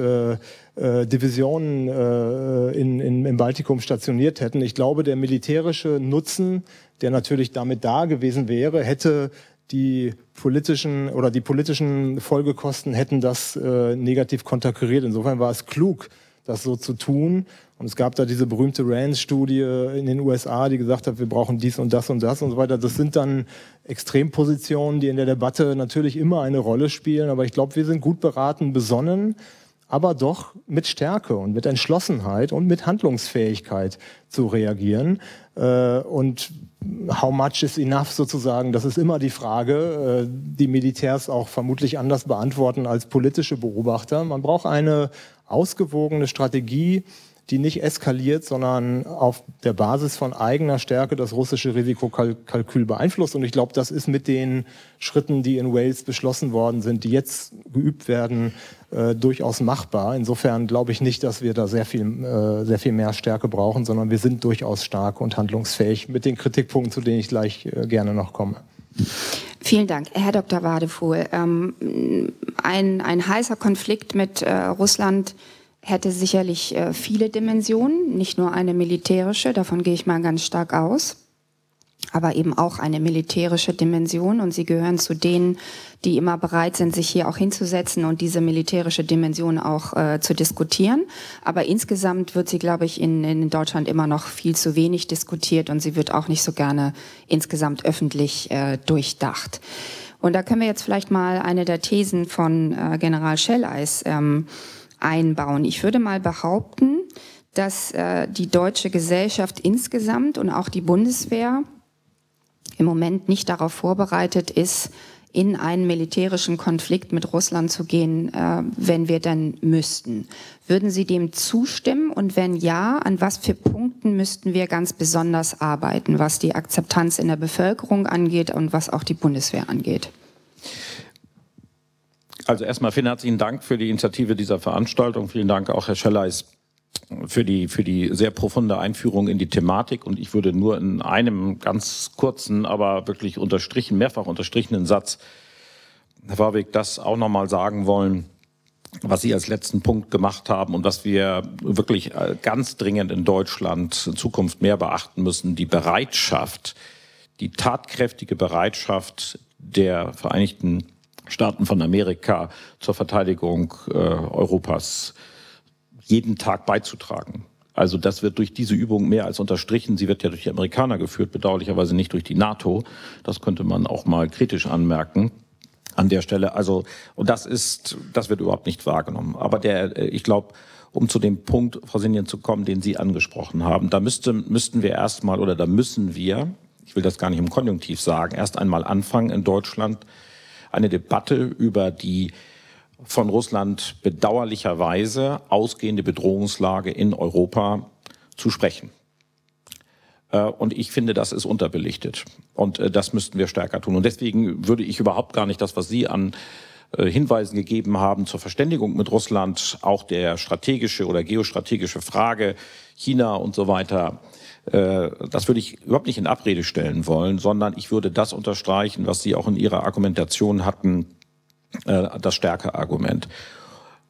Speaker 6: äh, Divisionen äh, in, in, im Baltikum stationiert hätten. Ich glaube, der militärische Nutzen, der natürlich damit da gewesen wäre, hätte die politischen oder die politischen Folgekosten hätten das äh, negativ konterkariert. Insofern war es klug, das so zu tun. Und es gab da diese berühmte RAND-Studie in den USA, die gesagt hat, wir brauchen dies und das und das und so weiter. Das sind dann Extrempositionen, die in der Debatte natürlich immer eine Rolle spielen. Aber ich glaube, wir sind gut beraten, besonnen, aber doch mit Stärke und mit Entschlossenheit und mit Handlungsfähigkeit zu reagieren. Äh, und how much is enough sozusagen, das ist immer die Frage, äh, die Militärs auch vermutlich anders beantworten als politische Beobachter. Man braucht eine ausgewogene Strategie, die nicht eskaliert, sondern auf der Basis von eigener Stärke das russische Risikokalkül beeinflusst. Und ich glaube, das ist mit den Schritten, die in Wales beschlossen worden sind, die jetzt geübt werden, äh, durchaus machbar. Insofern glaube ich nicht, dass wir da sehr viel, äh, sehr viel mehr Stärke brauchen, sondern wir sind durchaus stark und handlungsfähig mit den Kritikpunkten, zu denen ich gleich äh, gerne noch komme.
Speaker 5: Vielen Dank, Herr Dr. Wadefuhl. Ähm, ein, ein heißer Konflikt mit äh, Russland hätte sicherlich äh, viele Dimensionen, nicht nur eine militärische, davon gehe ich mal ganz stark aus, aber eben auch eine militärische Dimension. Und Sie gehören zu denen, die immer bereit sind, sich hier auch hinzusetzen und diese militärische Dimension auch äh, zu diskutieren. Aber insgesamt wird sie, glaube ich, in, in Deutschland immer noch viel zu wenig diskutiert und sie wird auch nicht so gerne insgesamt öffentlich äh, durchdacht. Und da können wir jetzt vielleicht mal eine der Thesen von äh, General Schelleis ähm, einbauen. Ich würde mal behaupten, dass äh, die deutsche Gesellschaft insgesamt und auch die Bundeswehr im Moment nicht darauf vorbereitet ist, in einen militärischen Konflikt mit Russland zu gehen, äh, wenn wir denn müssten. Würden Sie dem zustimmen? Und wenn ja, an was für Punkten müssten wir ganz besonders arbeiten, was die Akzeptanz in der Bevölkerung angeht und was auch die Bundeswehr angeht?
Speaker 7: Also erstmal vielen herzlichen Dank für die Initiative dieser Veranstaltung. Vielen Dank auch Herr Schelleis für die, für die sehr profunde Einführung in die Thematik. Und ich würde nur in einem ganz kurzen, aber wirklich unterstrichen, mehrfach unterstrichenen Satz Herr Warwick, das auch nochmal sagen wollen, was Sie als letzten Punkt gemacht haben und was wir wirklich äh, ganz dringend in Deutschland in Zukunft mehr beachten müssen, die Bereitschaft, die tatkräftige Bereitschaft der Vereinigten Staaten von Amerika zur Verteidigung äh, Europas jeden Tag beizutragen. Also das wird durch diese Übung mehr als unterstrichen. Sie wird ja durch die Amerikaner geführt, bedauerlicherweise nicht durch die NATO. Das könnte man auch mal kritisch anmerken an der Stelle. Also, und das ist, das wird überhaupt nicht wahrgenommen. Aber der, äh, ich glaube, um zu dem Punkt, Frau Sinjen, zu kommen, den Sie angesprochen haben, da müsste, müssten wir erstmal oder da müssen wir, ich will das gar nicht im Konjunktiv sagen, erst einmal anfangen in Deutschland eine Debatte über die von Russland bedauerlicherweise ausgehende Bedrohungslage in Europa zu sprechen. Äh, und ich finde, das ist unterbelichtet. Und äh, das müssten wir stärker tun. Und deswegen würde ich überhaupt gar nicht das, was Sie an äh, Hinweisen gegeben haben zur Verständigung mit Russland, auch der strategische oder geostrategische Frage China und so weiter, das würde ich überhaupt nicht in Abrede stellen wollen, sondern ich würde das unterstreichen, was Sie auch in Ihrer Argumentation hatten, das Stärkeargument.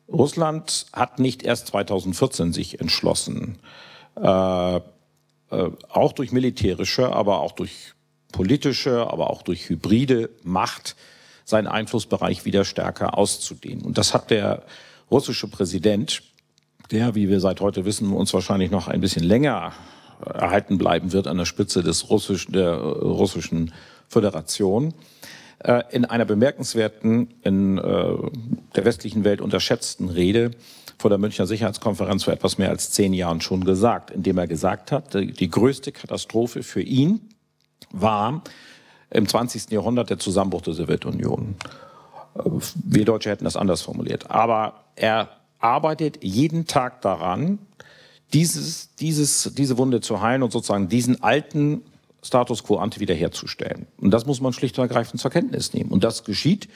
Speaker 7: Russland hat nicht erst 2014 sich entschlossen, äh, auch durch militärische, aber auch durch politische, aber auch durch hybride Macht seinen Einflussbereich wieder stärker auszudehnen. Und das hat der russische Präsident, der, wie wir seit heute wissen, uns wahrscheinlich noch ein bisschen länger erhalten bleiben wird an der Spitze des russischen, der russischen Föderation, äh, in einer bemerkenswerten, in äh, der westlichen Welt unterschätzten Rede vor der Münchner Sicherheitskonferenz vor etwas mehr als zehn Jahren schon gesagt, indem er gesagt hat, die größte Katastrophe für ihn war im 20. Jahrhundert der Zusammenbruch der Sowjetunion. Wir Deutsche hätten das anders formuliert. Aber er arbeitet jeden Tag daran, dieses, dieses, diese Wunde zu heilen und sozusagen diesen alten Status quo ante wiederherzustellen. Und das muss man schlicht und ergreifend zur Kenntnis nehmen. Und das geschieht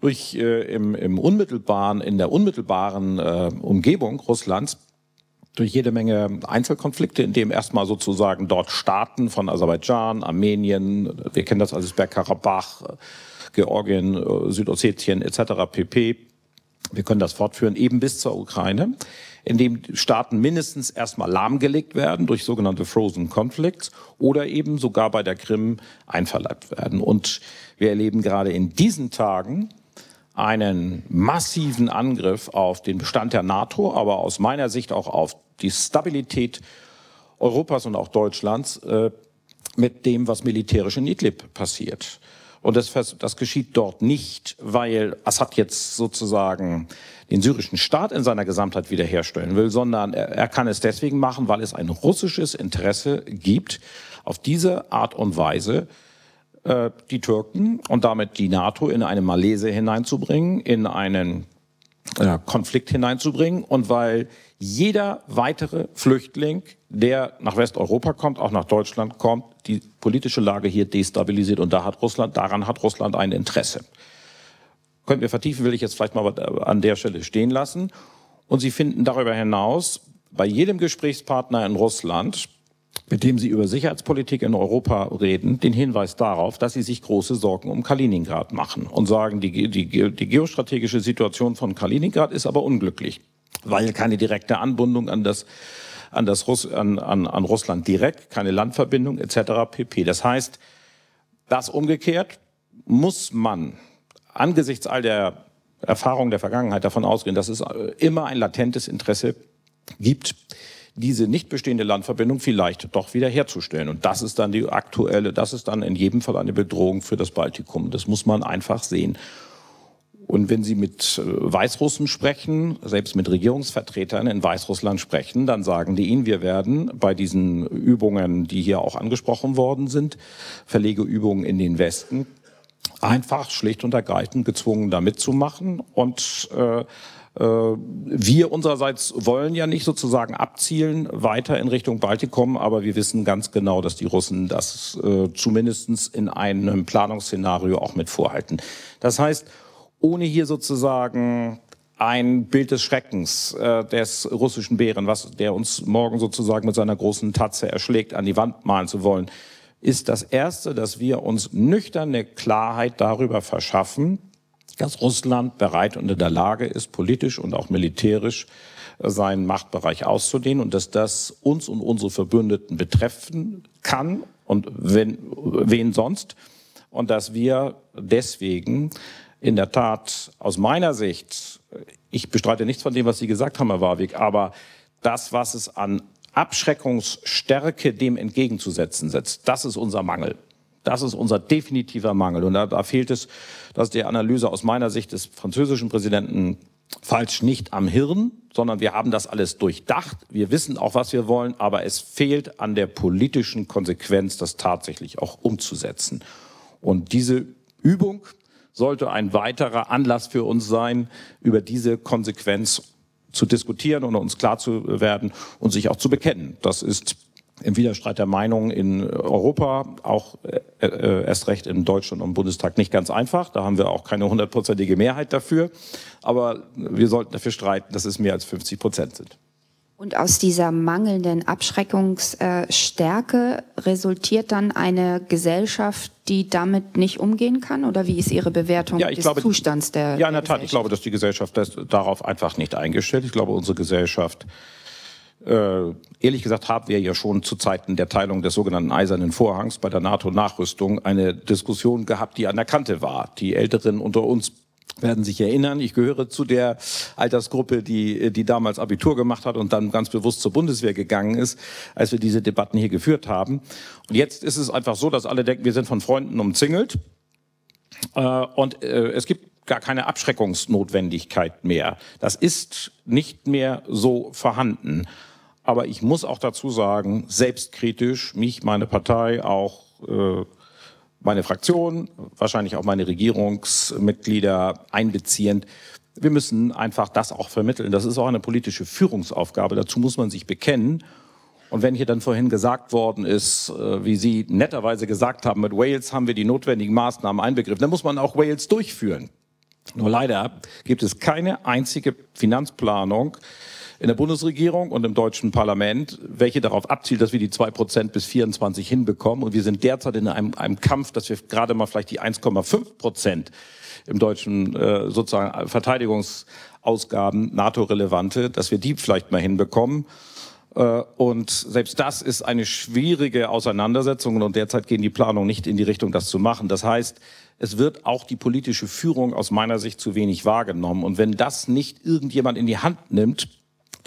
Speaker 7: durch äh, im, im unmittelbaren, in der unmittelbaren äh, Umgebung Russlands durch jede Menge Einzelkonflikte, in dem erstmal sozusagen dort Staaten von Aserbaidschan, Armenien, wir kennen das alles Bergkarabach, Georgien, äh, Südossetien etc. pp. Wir können das fortführen, eben bis zur Ukraine, in dem Staaten mindestens erstmal lahmgelegt werden durch sogenannte Frozen Conflicts oder eben sogar bei der Krim einverleibt werden. Und wir erleben gerade in diesen Tagen einen massiven Angriff auf den Bestand der NATO, aber aus meiner Sicht auch auf die Stabilität Europas und auch Deutschlands äh, mit dem, was militärisch in Idlib passiert. Und das, das geschieht dort nicht, weil Assad jetzt sozusagen den syrischen Staat in seiner Gesamtheit wiederherstellen will, sondern er, er kann es deswegen machen, weil es ein russisches Interesse gibt, auf diese Art und Weise äh, die Türken und damit die NATO in eine Malese hineinzubringen, in einen äh, Konflikt hineinzubringen und weil jeder weitere Flüchtling, der nach Westeuropa kommt, auch nach Deutschland kommt, die politische Lage hier destabilisiert und da hat Russland, daran hat Russland ein Interesse. Können wir vertiefen, will ich jetzt vielleicht mal an der Stelle stehen lassen. Und Sie finden darüber hinaus bei jedem Gesprächspartner in Russland mit dem Sie über Sicherheitspolitik in Europa reden, den Hinweis darauf, dass Sie sich große Sorgen um Kaliningrad machen und sagen, die, die, die geostrategische Situation von Kaliningrad ist aber unglücklich, weil keine direkte Anbindung an das an, das Russ, an, an, an Russland direkt, keine Landverbindung etc. pp. Das heißt, das umgekehrt muss man angesichts all der Erfahrungen der Vergangenheit davon ausgehen, dass es immer ein latentes Interesse gibt, diese nicht bestehende Landverbindung vielleicht doch wieder herzustellen. Und das ist dann die aktuelle, das ist dann in jedem Fall eine Bedrohung für das Baltikum. Das muss man einfach sehen. Und wenn Sie mit äh, Weißrussen sprechen, selbst mit Regierungsvertretern in Weißrussland sprechen, dann sagen die Ihnen, wir werden bei diesen Übungen, die hier auch angesprochen worden sind, Verlegeübungen in den Westen, einfach schlicht und ergreifend gezwungen, da mitzumachen und äh, äh, wir unsererseits wollen ja nicht sozusagen abzielen weiter in Richtung Baltikum, aber wir wissen ganz genau, dass die Russen das äh, zumindest in einem Planungsszenario auch mit vorhalten. Das heißt, ohne hier sozusagen ein Bild des Schreckens äh, des russischen Bären, was der uns morgen sozusagen mit seiner großen Tatze erschlägt, an die Wand malen zu wollen, ist das Erste, dass wir uns nüchterne Klarheit darüber verschaffen, dass Russland bereit und in der Lage ist, politisch und auch militärisch äh, seinen Machtbereich auszudehnen und dass das uns und unsere Verbündeten betreffen kann und wenn, wen sonst. Und dass wir deswegen in der Tat aus meiner Sicht, ich bestreite nichts von dem, was Sie gesagt haben, Herr Warwick, aber das, was es an Abschreckungsstärke dem entgegenzusetzen setzt, das ist unser Mangel. Das ist unser definitiver Mangel. Und da, da fehlt es, dass die Analyse aus meiner Sicht des französischen Präsidenten falsch nicht am Hirn, sondern wir haben das alles durchdacht. Wir wissen auch, was wir wollen, aber es fehlt an der politischen Konsequenz, das tatsächlich auch umzusetzen. Und diese Übung sollte ein weiterer Anlass für uns sein, über diese Konsequenz zu diskutieren und uns klar zu werden und sich auch zu bekennen. Das ist im Widerstreit der Meinungen in Europa, auch äh, äh, erst recht in Deutschland und im Bundestag nicht ganz einfach. Da haben wir auch keine hundertprozentige Mehrheit dafür. Aber wir sollten dafür streiten, dass es mehr als 50 Prozent sind.
Speaker 5: Und aus dieser mangelnden Abschreckungsstärke resultiert dann eine Gesellschaft, die damit nicht umgehen kann? Oder wie ist Ihre Bewertung
Speaker 7: ja, des
Speaker 5: glaube, Zustands der
Speaker 7: Ja, in der, der Tat. Ich glaube, dass die Gesellschaft das darauf einfach nicht eingestellt. Ich glaube, unsere Gesellschaft äh, ehrlich gesagt haben wir ja schon zu Zeiten der Teilung des sogenannten Eisernen Vorhangs bei der NATO-Nachrüstung eine Diskussion gehabt, die an der Kante war. Die Älteren unter uns werden sich erinnern, ich gehöre zu der Altersgruppe, die, die damals Abitur gemacht hat und dann ganz bewusst zur Bundeswehr gegangen ist, als wir diese Debatten hier geführt haben. Und jetzt ist es einfach so, dass alle denken, wir sind von Freunden umzingelt. Äh, und äh, es gibt gar keine Abschreckungsnotwendigkeit mehr. Das ist nicht mehr so vorhanden. Aber ich muss auch dazu sagen, selbstkritisch, mich, meine Partei, auch äh, meine Fraktion, wahrscheinlich auch meine Regierungsmitglieder einbeziehend. Wir müssen einfach das auch vermitteln. Das ist auch eine politische Führungsaufgabe. Dazu muss man sich bekennen. Und wenn hier dann vorhin gesagt worden ist, äh, wie Sie netterweise gesagt haben, mit Wales haben wir die notwendigen Maßnahmen einbegriffen, dann muss man auch Wales durchführen. Nur leider gibt es keine einzige Finanzplanung, in der Bundesregierung und im deutschen Parlament, welche darauf abzielt, dass wir die zwei Prozent bis 24 hinbekommen. Und wir sind derzeit in einem, einem Kampf, dass wir gerade mal vielleicht die 1,5 Prozent im deutschen äh, sozusagen Verteidigungsausgaben NATO-relevante, dass wir die vielleicht mal hinbekommen. Äh, und selbst das ist eine schwierige Auseinandersetzung und derzeit gehen die Planungen nicht in die Richtung, das zu machen. Das heißt, es wird auch die politische Führung aus meiner Sicht zu wenig wahrgenommen. Und wenn das nicht irgendjemand in die Hand nimmt,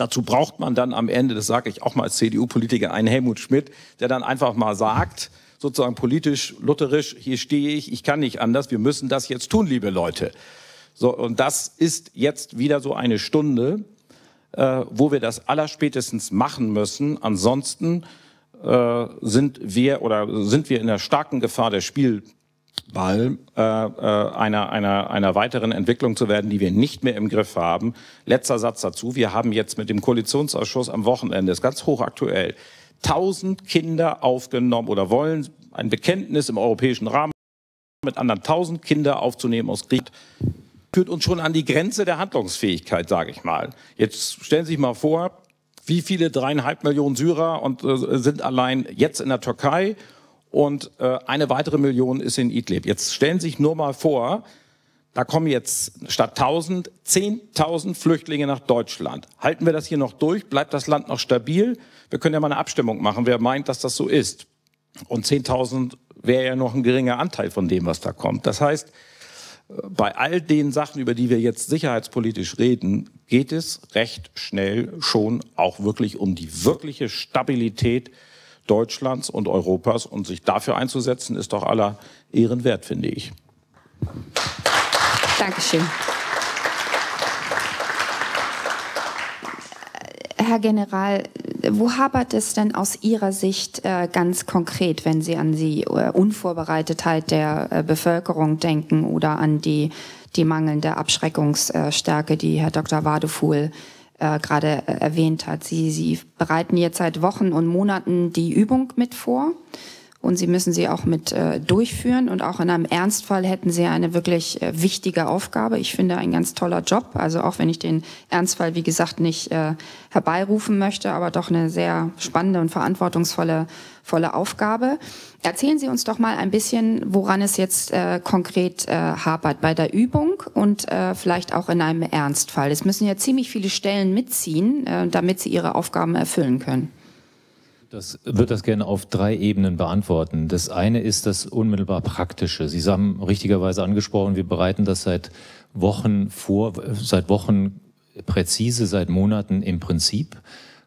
Speaker 7: Dazu braucht man dann am Ende, das sage ich auch mal als CDU-Politiker, einen Helmut Schmidt, der dann einfach mal sagt, sozusagen politisch, lutherisch, hier stehe ich, ich kann nicht anders, wir müssen das jetzt tun, liebe Leute. So, und das ist jetzt wieder so eine Stunde, äh, wo wir das allerspätestens machen müssen. Ansonsten äh, sind wir oder sind wir in der starken Gefahr der Spiel Ball äh, äh, einer, einer, einer weiteren Entwicklung zu werden, die wir nicht mehr im Griff haben. Letzter Satz dazu. Wir haben jetzt mit dem Koalitionsausschuss am Wochenende, ist ganz hochaktuell, tausend Kinder aufgenommen oder wollen ein Bekenntnis im europäischen Rahmen mit anderen tausend Kinder aufzunehmen aus Krieg führt uns schon an die Grenze der Handlungsfähigkeit, sage ich mal. Jetzt stellen Sie sich mal vor, wie viele dreieinhalb Millionen Syrer und, äh, sind allein jetzt in der Türkei und äh, eine weitere Million ist in Idlib. Jetzt stellen Sie sich nur mal vor, da kommen jetzt statt 1000 10.000 Flüchtlinge nach Deutschland. Halten wir das hier noch durch? Bleibt das Land noch stabil? Wir können ja mal eine Abstimmung machen, wer meint, dass das so ist. Und 10.000 wäre ja noch ein geringer Anteil von dem, was da kommt. Das heißt, äh, bei all den Sachen, über die wir jetzt sicherheitspolitisch reden, geht es recht schnell schon auch wirklich um die wirkliche Stabilität Deutschlands und Europas. Und sich dafür einzusetzen, ist doch aller Ehren wert, finde ich.
Speaker 5: Dankeschön. Herr General, wo hapert es denn aus Ihrer Sicht äh, ganz konkret, wenn Sie an die äh, Unvorbereitetheit der äh, Bevölkerung denken oder an die, die mangelnde Abschreckungsstärke, die Herr Dr. Wadefuhl äh, gerade erwähnt hat. Sie, Sie bereiten jetzt seit Wochen und Monaten die Übung mit vor. Und Sie müssen sie auch mit äh, durchführen. Und auch in einem Ernstfall hätten Sie eine wirklich äh, wichtige Aufgabe. Ich finde ein ganz toller Job. Also auch wenn ich den Ernstfall, wie gesagt, nicht äh, herbeirufen möchte, aber doch eine sehr spannende und verantwortungsvolle volle Aufgabe. Erzählen Sie uns doch mal ein bisschen, woran es jetzt äh, konkret äh, hapert bei der Übung und äh, vielleicht auch in einem Ernstfall. Es müssen ja ziemlich viele Stellen mitziehen, äh, damit Sie Ihre Aufgaben erfüllen können.
Speaker 4: Das wird das gerne auf drei Ebenen beantworten. Das eine ist das unmittelbar Praktische. Sie haben richtigerweise angesprochen, wir bereiten das seit Wochen vor, seit Wochen präzise, seit Monaten im Prinzip,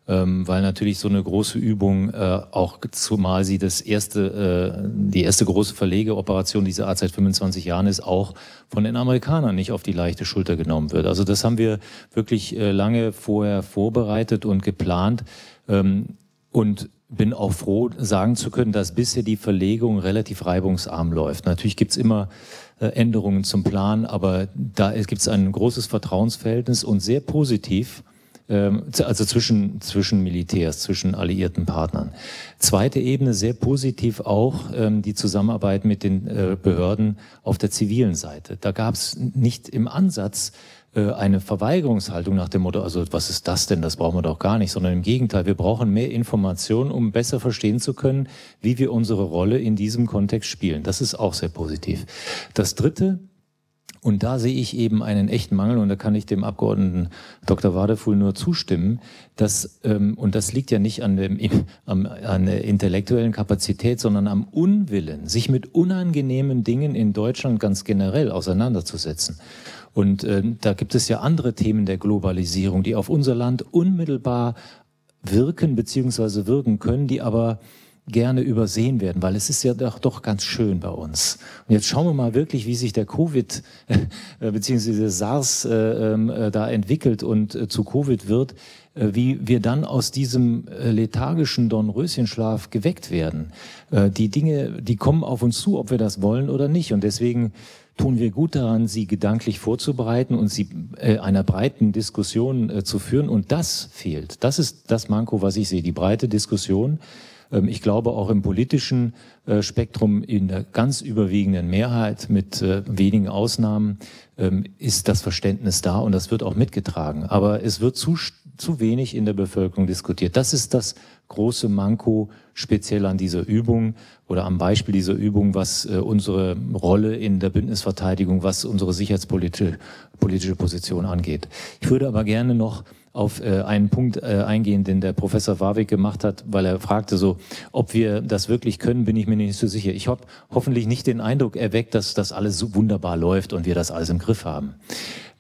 Speaker 4: ähm, weil natürlich so eine große Übung, äh, auch zumal sie das erste, äh, die erste große Verlegeoperation dieser Art seit 25 Jahren ist, auch von den Amerikanern nicht auf die leichte Schulter genommen wird. Also das haben wir wirklich äh, lange vorher vorbereitet und geplant. Ähm, und bin auch froh, sagen zu können, dass bisher die Verlegung relativ reibungsarm läuft. Natürlich gibt's immer äh, Änderungen zum Plan, aber da gibt es ein großes Vertrauensverhältnis und sehr positiv, ähm, also zwischen, zwischen Militärs, zwischen alliierten Partnern. Zweite Ebene, sehr positiv auch ähm, die Zusammenarbeit mit den äh, Behörden auf der zivilen Seite. Da gab es nicht im Ansatz eine Verweigerungshaltung nach dem Motto, also was ist das denn, das brauchen wir doch gar nicht, sondern im Gegenteil, wir brauchen mehr Informationen, um besser verstehen zu können, wie wir unsere Rolle in diesem Kontext spielen. Das ist auch sehr positiv. Das Dritte, und da sehe ich eben einen echten Mangel, und da kann ich dem Abgeordneten Dr. Wadefuhl nur zustimmen, dass, ähm, und das liegt ja nicht an, dem, [laughs] am, an der intellektuellen Kapazität, sondern am Unwillen, sich mit unangenehmen Dingen in Deutschland ganz generell auseinanderzusetzen. Und äh, da gibt es ja andere Themen der Globalisierung, die auf unser Land unmittelbar wirken beziehungsweise wirken können, die aber gerne übersehen werden, weil es ist ja doch, doch ganz schön bei uns. Und jetzt schauen wir mal wirklich, wie sich der Covid [laughs] äh, beziehungsweise SARS äh, ähm, äh, da entwickelt und äh, zu Covid wird, äh, wie wir dann aus diesem äh, lethargischen Dornröschenschlaf geweckt werden. Äh, die Dinge, die kommen auf uns zu, ob wir das wollen oder nicht. Und deswegen tun wir gut daran, sie gedanklich vorzubereiten und sie äh, einer breiten Diskussion äh, zu führen. Und das fehlt. Das ist das Manko, was ich sehe, die breite Diskussion. Ähm, ich glaube auch im politischen äh, Spektrum in der ganz überwiegenden Mehrheit mit äh, wenigen Ausnahmen ähm, ist das Verständnis da und das wird auch mitgetragen. Aber es wird zu, zu wenig in der Bevölkerung diskutiert. Das ist das große Manko speziell an dieser Übung oder am Beispiel dieser Übung, was äh, unsere Rolle in der Bündnisverteidigung, was unsere sicherheitspolitische politische Position angeht. Ich würde aber gerne noch auf äh, einen Punkt äh, eingehen, den der Professor Warwick gemacht hat, weil er fragte so, ob wir das wirklich können, bin ich mir nicht so sicher. Ich habe hoffentlich nicht den Eindruck erweckt, dass das alles so wunderbar läuft und wir das alles im Griff haben.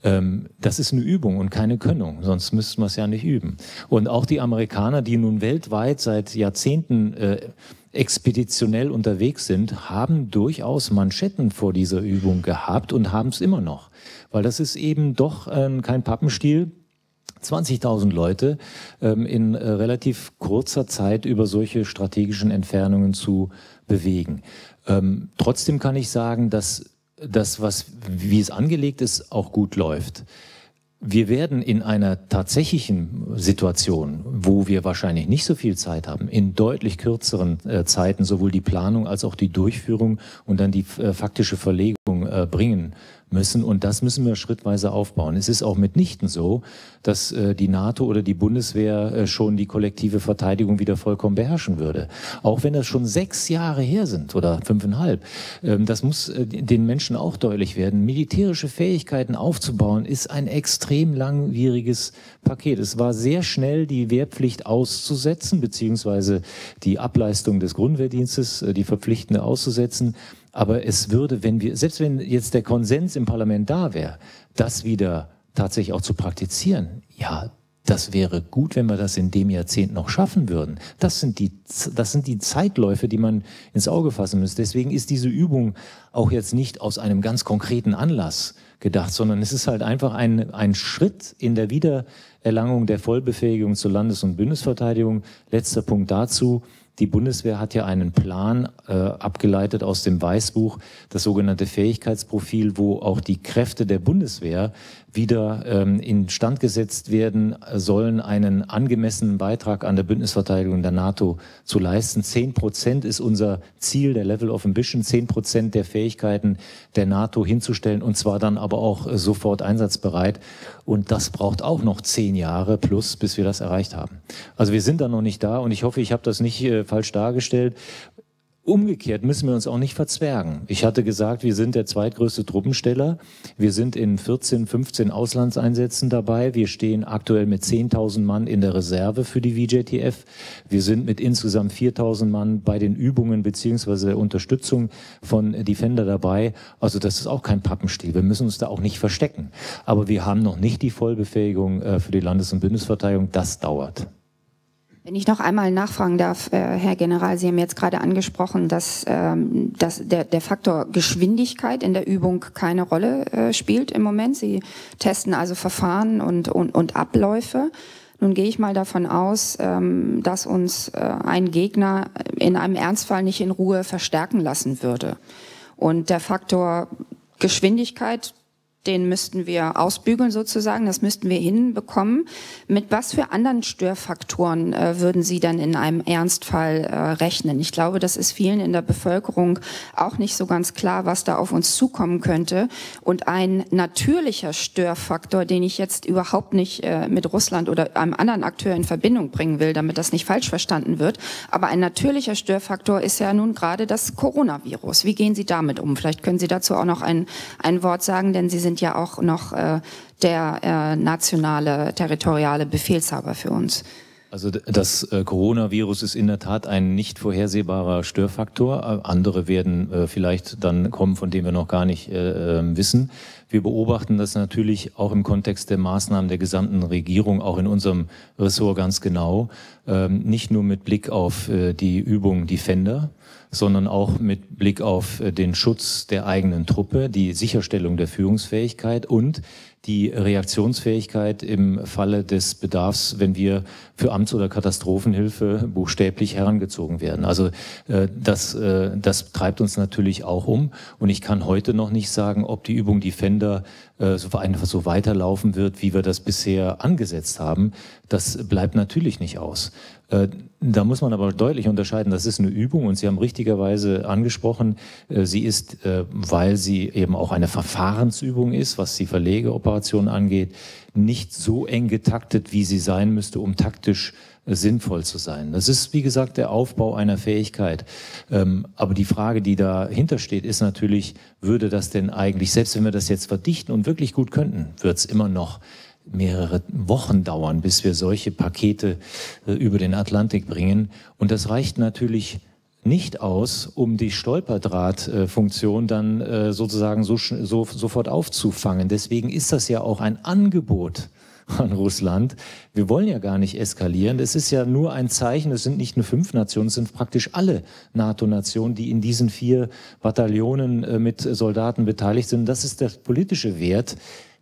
Speaker 4: Ähm, das ist eine Übung und keine Könnung, sonst müssten wir es ja nicht üben. Und auch die Amerikaner, die nun weltweit seit Jahrzehnten äh, expeditionell unterwegs sind, haben durchaus Manschetten vor dieser Übung gehabt und haben es immer noch. Weil das ist eben doch äh, kein Pappenstiel. 20.000 Leute ähm, in äh, relativ kurzer Zeit über solche strategischen Entfernungen zu bewegen. Ähm, trotzdem kann ich sagen, dass das, was, wie es angelegt ist, auch gut läuft. Wir werden in einer tatsächlichen Situation, wo wir wahrscheinlich nicht so viel Zeit haben, in deutlich kürzeren äh, Zeiten sowohl die Planung als auch die Durchführung und dann die äh, faktische Verlegung äh, bringen müssen. Und das müssen wir schrittweise aufbauen. Es ist auch mitnichten so, dass äh, die NATO oder die Bundeswehr äh, schon die kollektive Verteidigung wieder vollkommen beherrschen würde. Auch wenn das schon sechs Jahre her sind oder fünfeinhalb. Ähm, das muss äh, den Menschen auch deutlich werden. Militärische Fähigkeiten aufzubauen ist ein extrem langwieriges Paket. Es war sehr schnell die Wehrpflicht auszusetzen, beziehungsweise die Ableistung des Grundwehrdienstes, äh, die verpflichtende auszusetzen. Aber es würde, wenn wir, selbst wenn jetzt der Konsens im Parlament da wäre, das wieder tatsächlich auch zu praktizieren, ja, das wäre gut, wenn wir das in dem Jahrzehnt noch schaffen würden. Das sind die, das sind die Zeitläufe, die man ins Auge fassen muss. Deswegen ist diese Übung auch jetzt nicht aus einem ganz konkreten Anlass gedacht, sondern es ist halt einfach ein, ein Schritt in der Wiedererlangung der Vollbefähigung zur Landes- und Bundesverteidigung. Letzter Punkt dazu Die Bundeswehr hat ja einen Plan äh, abgeleitet aus dem Weißbuch, das sogenannte Fähigkeitsprofil, wo auch die Kräfte der Bundeswehr wieder ähm, instand gesetzt werden sollen, einen angemessenen Beitrag an der Bündnisverteidigung der NATO zu leisten. Zehn Prozent ist unser Ziel, der Level of Ambition, zehn Prozent der Fähigkeiten der NATO hinzustellen und zwar dann aber auch äh, sofort einsatzbereit. Und das braucht auch noch zehn Jahre plus, bis wir das erreicht haben. Also wir sind da noch nicht da und ich hoffe, ich habe das nicht äh, falsch dargestellt. Umgekehrt müssen wir uns auch nicht verzwergen. Ich hatte gesagt, wir sind der zweitgrößte Truppensteller. Wir sind in 14, 15 Auslandseinsätzen dabei. Wir stehen aktuell mit 10.000 Mann in der Reserve für die VJTF. Wir sind mit insgesamt 4.000 Mann bei den Übungen beziehungsweise der Unterstützung von Defender dabei. Also das ist auch kein Pappenstiel. Wir müssen uns da auch nicht verstecken. Aber wir haben noch nicht die Vollbefähigung äh, für die Landes- und Bündnisverteidigung. Das dauert.
Speaker 5: Wenn ich noch einmal nachfragen darf, äh, Herr General, Sie haben jetzt gerade angesprochen, dass, ähm, dass der, der Faktor Geschwindigkeit in der Übung keine Rolle äh, spielt im Moment. Sie testen also Verfahren und, und, und Abläufe. Nun gehe ich mal davon aus, ähm, dass uns äh, ein Gegner in einem Ernstfall nicht in Ruhe verstärken lassen würde. Und der Faktor Geschwindigkeit den müssten wir ausbügeln sozusagen, das müssten wir hinbekommen. Mit was für anderen Störfaktoren äh, würden Sie dann in einem Ernstfall äh, rechnen? Ich glaube, das ist vielen in der Bevölkerung auch nicht so ganz klar, was da auf uns zukommen könnte. Und ein natürlicher Störfaktor, den ich jetzt überhaupt nicht äh, mit Russland oder einem anderen Akteur in Verbindung bringen will, damit das nicht falsch verstanden wird, aber ein natürlicher Störfaktor ist ja nun gerade das Coronavirus. Wie gehen Sie damit um? Vielleicht können Sie dazu auch noch ein, ein Wort sagen, denn Sie sind sind ja auch noch äh, der äh, nationale, territoriale Befehlshaber für uns.
Speaker 4: Also das äh, Coronavirus ist in der Tat ein nicht vorhersehbarer Störfaktor. Äh, andere werden äh, vielleicht dann kommen, von denen wir noch gar nicht äh, ähm, wissen. Wir beobachten das natürlich auch im Kontext der Maßnahmen der gesamten Regierung, auch in unserem Ressort ganz genau. Ähm, nicht nur mit Blick auf die Übung Defender, sondern auch mit Blick auf äh, den Schutz der eigenen Truppe, die Sicherstellung der Führungsfähigkeit und die Reaktionsfähigkeit im Falle des Bedarfs, wenn wir für Amts- oder Katastrophenhilfe buchstäblich herangezogen werden. Also äh, das, äh, das treibt uns natürlich auch um. Und ich kann heute noch nicht sagen, ob die Übung Defender so einfach so weiterlaufen wird, wie wir das bisher angesetzt haben. Das bleibt natürlich nicht aus. Äh, da muss man aber deutlich unterscheiden, das ist eine Übung und Sie haben richtigerweise angesprochen, äh, sie ist, äh, weil sie eben auch eine Verfahrensübung ist, was die Verlegeoperation angeht, nicht so eng getaktet, wie sie sein müsste, um taktisch sinnvoll zu sein. Das ist, wie gesagt, der Aufbau einer Fähigkeit. Ähm, aber die Frage, die dahinter steht, ist natürlich, würde das denn eigentlich, selbst wenn wir das jetzt verdichten und wirklich gut könnten, wird es immer noch mehrere Wochen dauern, bis wir solche Pakete äh, über den Atlantik bringen. Und das reicht natürlich nicht aus, um die Stolperdrahtfunktion dann äh, sozusagen so, so, sofort aufzufangen. Deswegen ist das ja auch ein Angebot [laughs] an Russland. Wir wollen ja gar nicht eskalieren. Es ist ja nur ein Zeichen, es sind nicht nur fünf Nationen, es sind praktisch alle NATO-Nationen, die in diesen vier Bataillonen äh, mit Soldaten beteiligt sind. Das ist der politische Wert,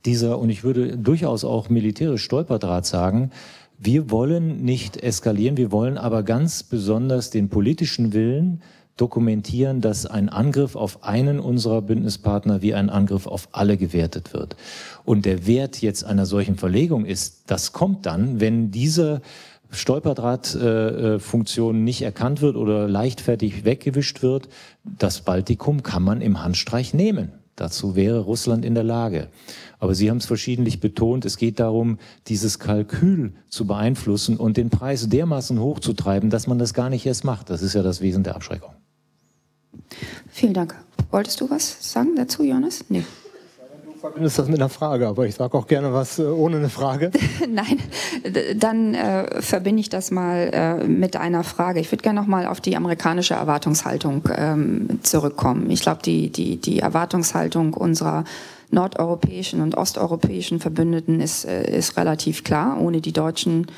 Speaker 4: dieser, und ich würde durchaus auch militärisch Stolperdraht sagen, wir wollen nicht eskalieren, wir wollen aber ganz besonders den politischen Willen dokumentieren, dass ein Angriff auf einen unserer Bündnispartner wie ein Angriff auf alle gewertet wird. Und der Wert jetzt einer solchen Verlegung ist, das kommt dann, wenn diese Stolperdrahtfunktion nicht erkannt wird oder leichtfertig weggewischt wird. Das Baltikum kann man im Handstreich nehmen. Dazu wäre Russland in der Lage. Aber Sie haben es verschiedentlich betont, es geht darum, dieses Kalkül zu beeinflussen und den Preis dermaßen hochzutreiben, dass man das gar nicht erst macht. Das ist ja das Wesen der Abschreckung.
Speaker 5: Vielen Dank. Wolltest du was sagen dazu, Jonas? Nee
Speaker 6: verbindest das mit einer Frage, aber ich sage auch gerne was äh, ohne eine Frage. [laughs]
Speaker 5: Nein, dann äh, verbinde ich das mal äh, mit einer Frage. Ich würde gerne noch mal auf die amerikanische Erwartungshaltung ähm, zurückkommen. Ich glaube, die, die, die Erwartungshaltung unserer nordeuropäischen und osteuropäischen Verbündeten ist, äh, ist relativ klar. Ohne die Deutschen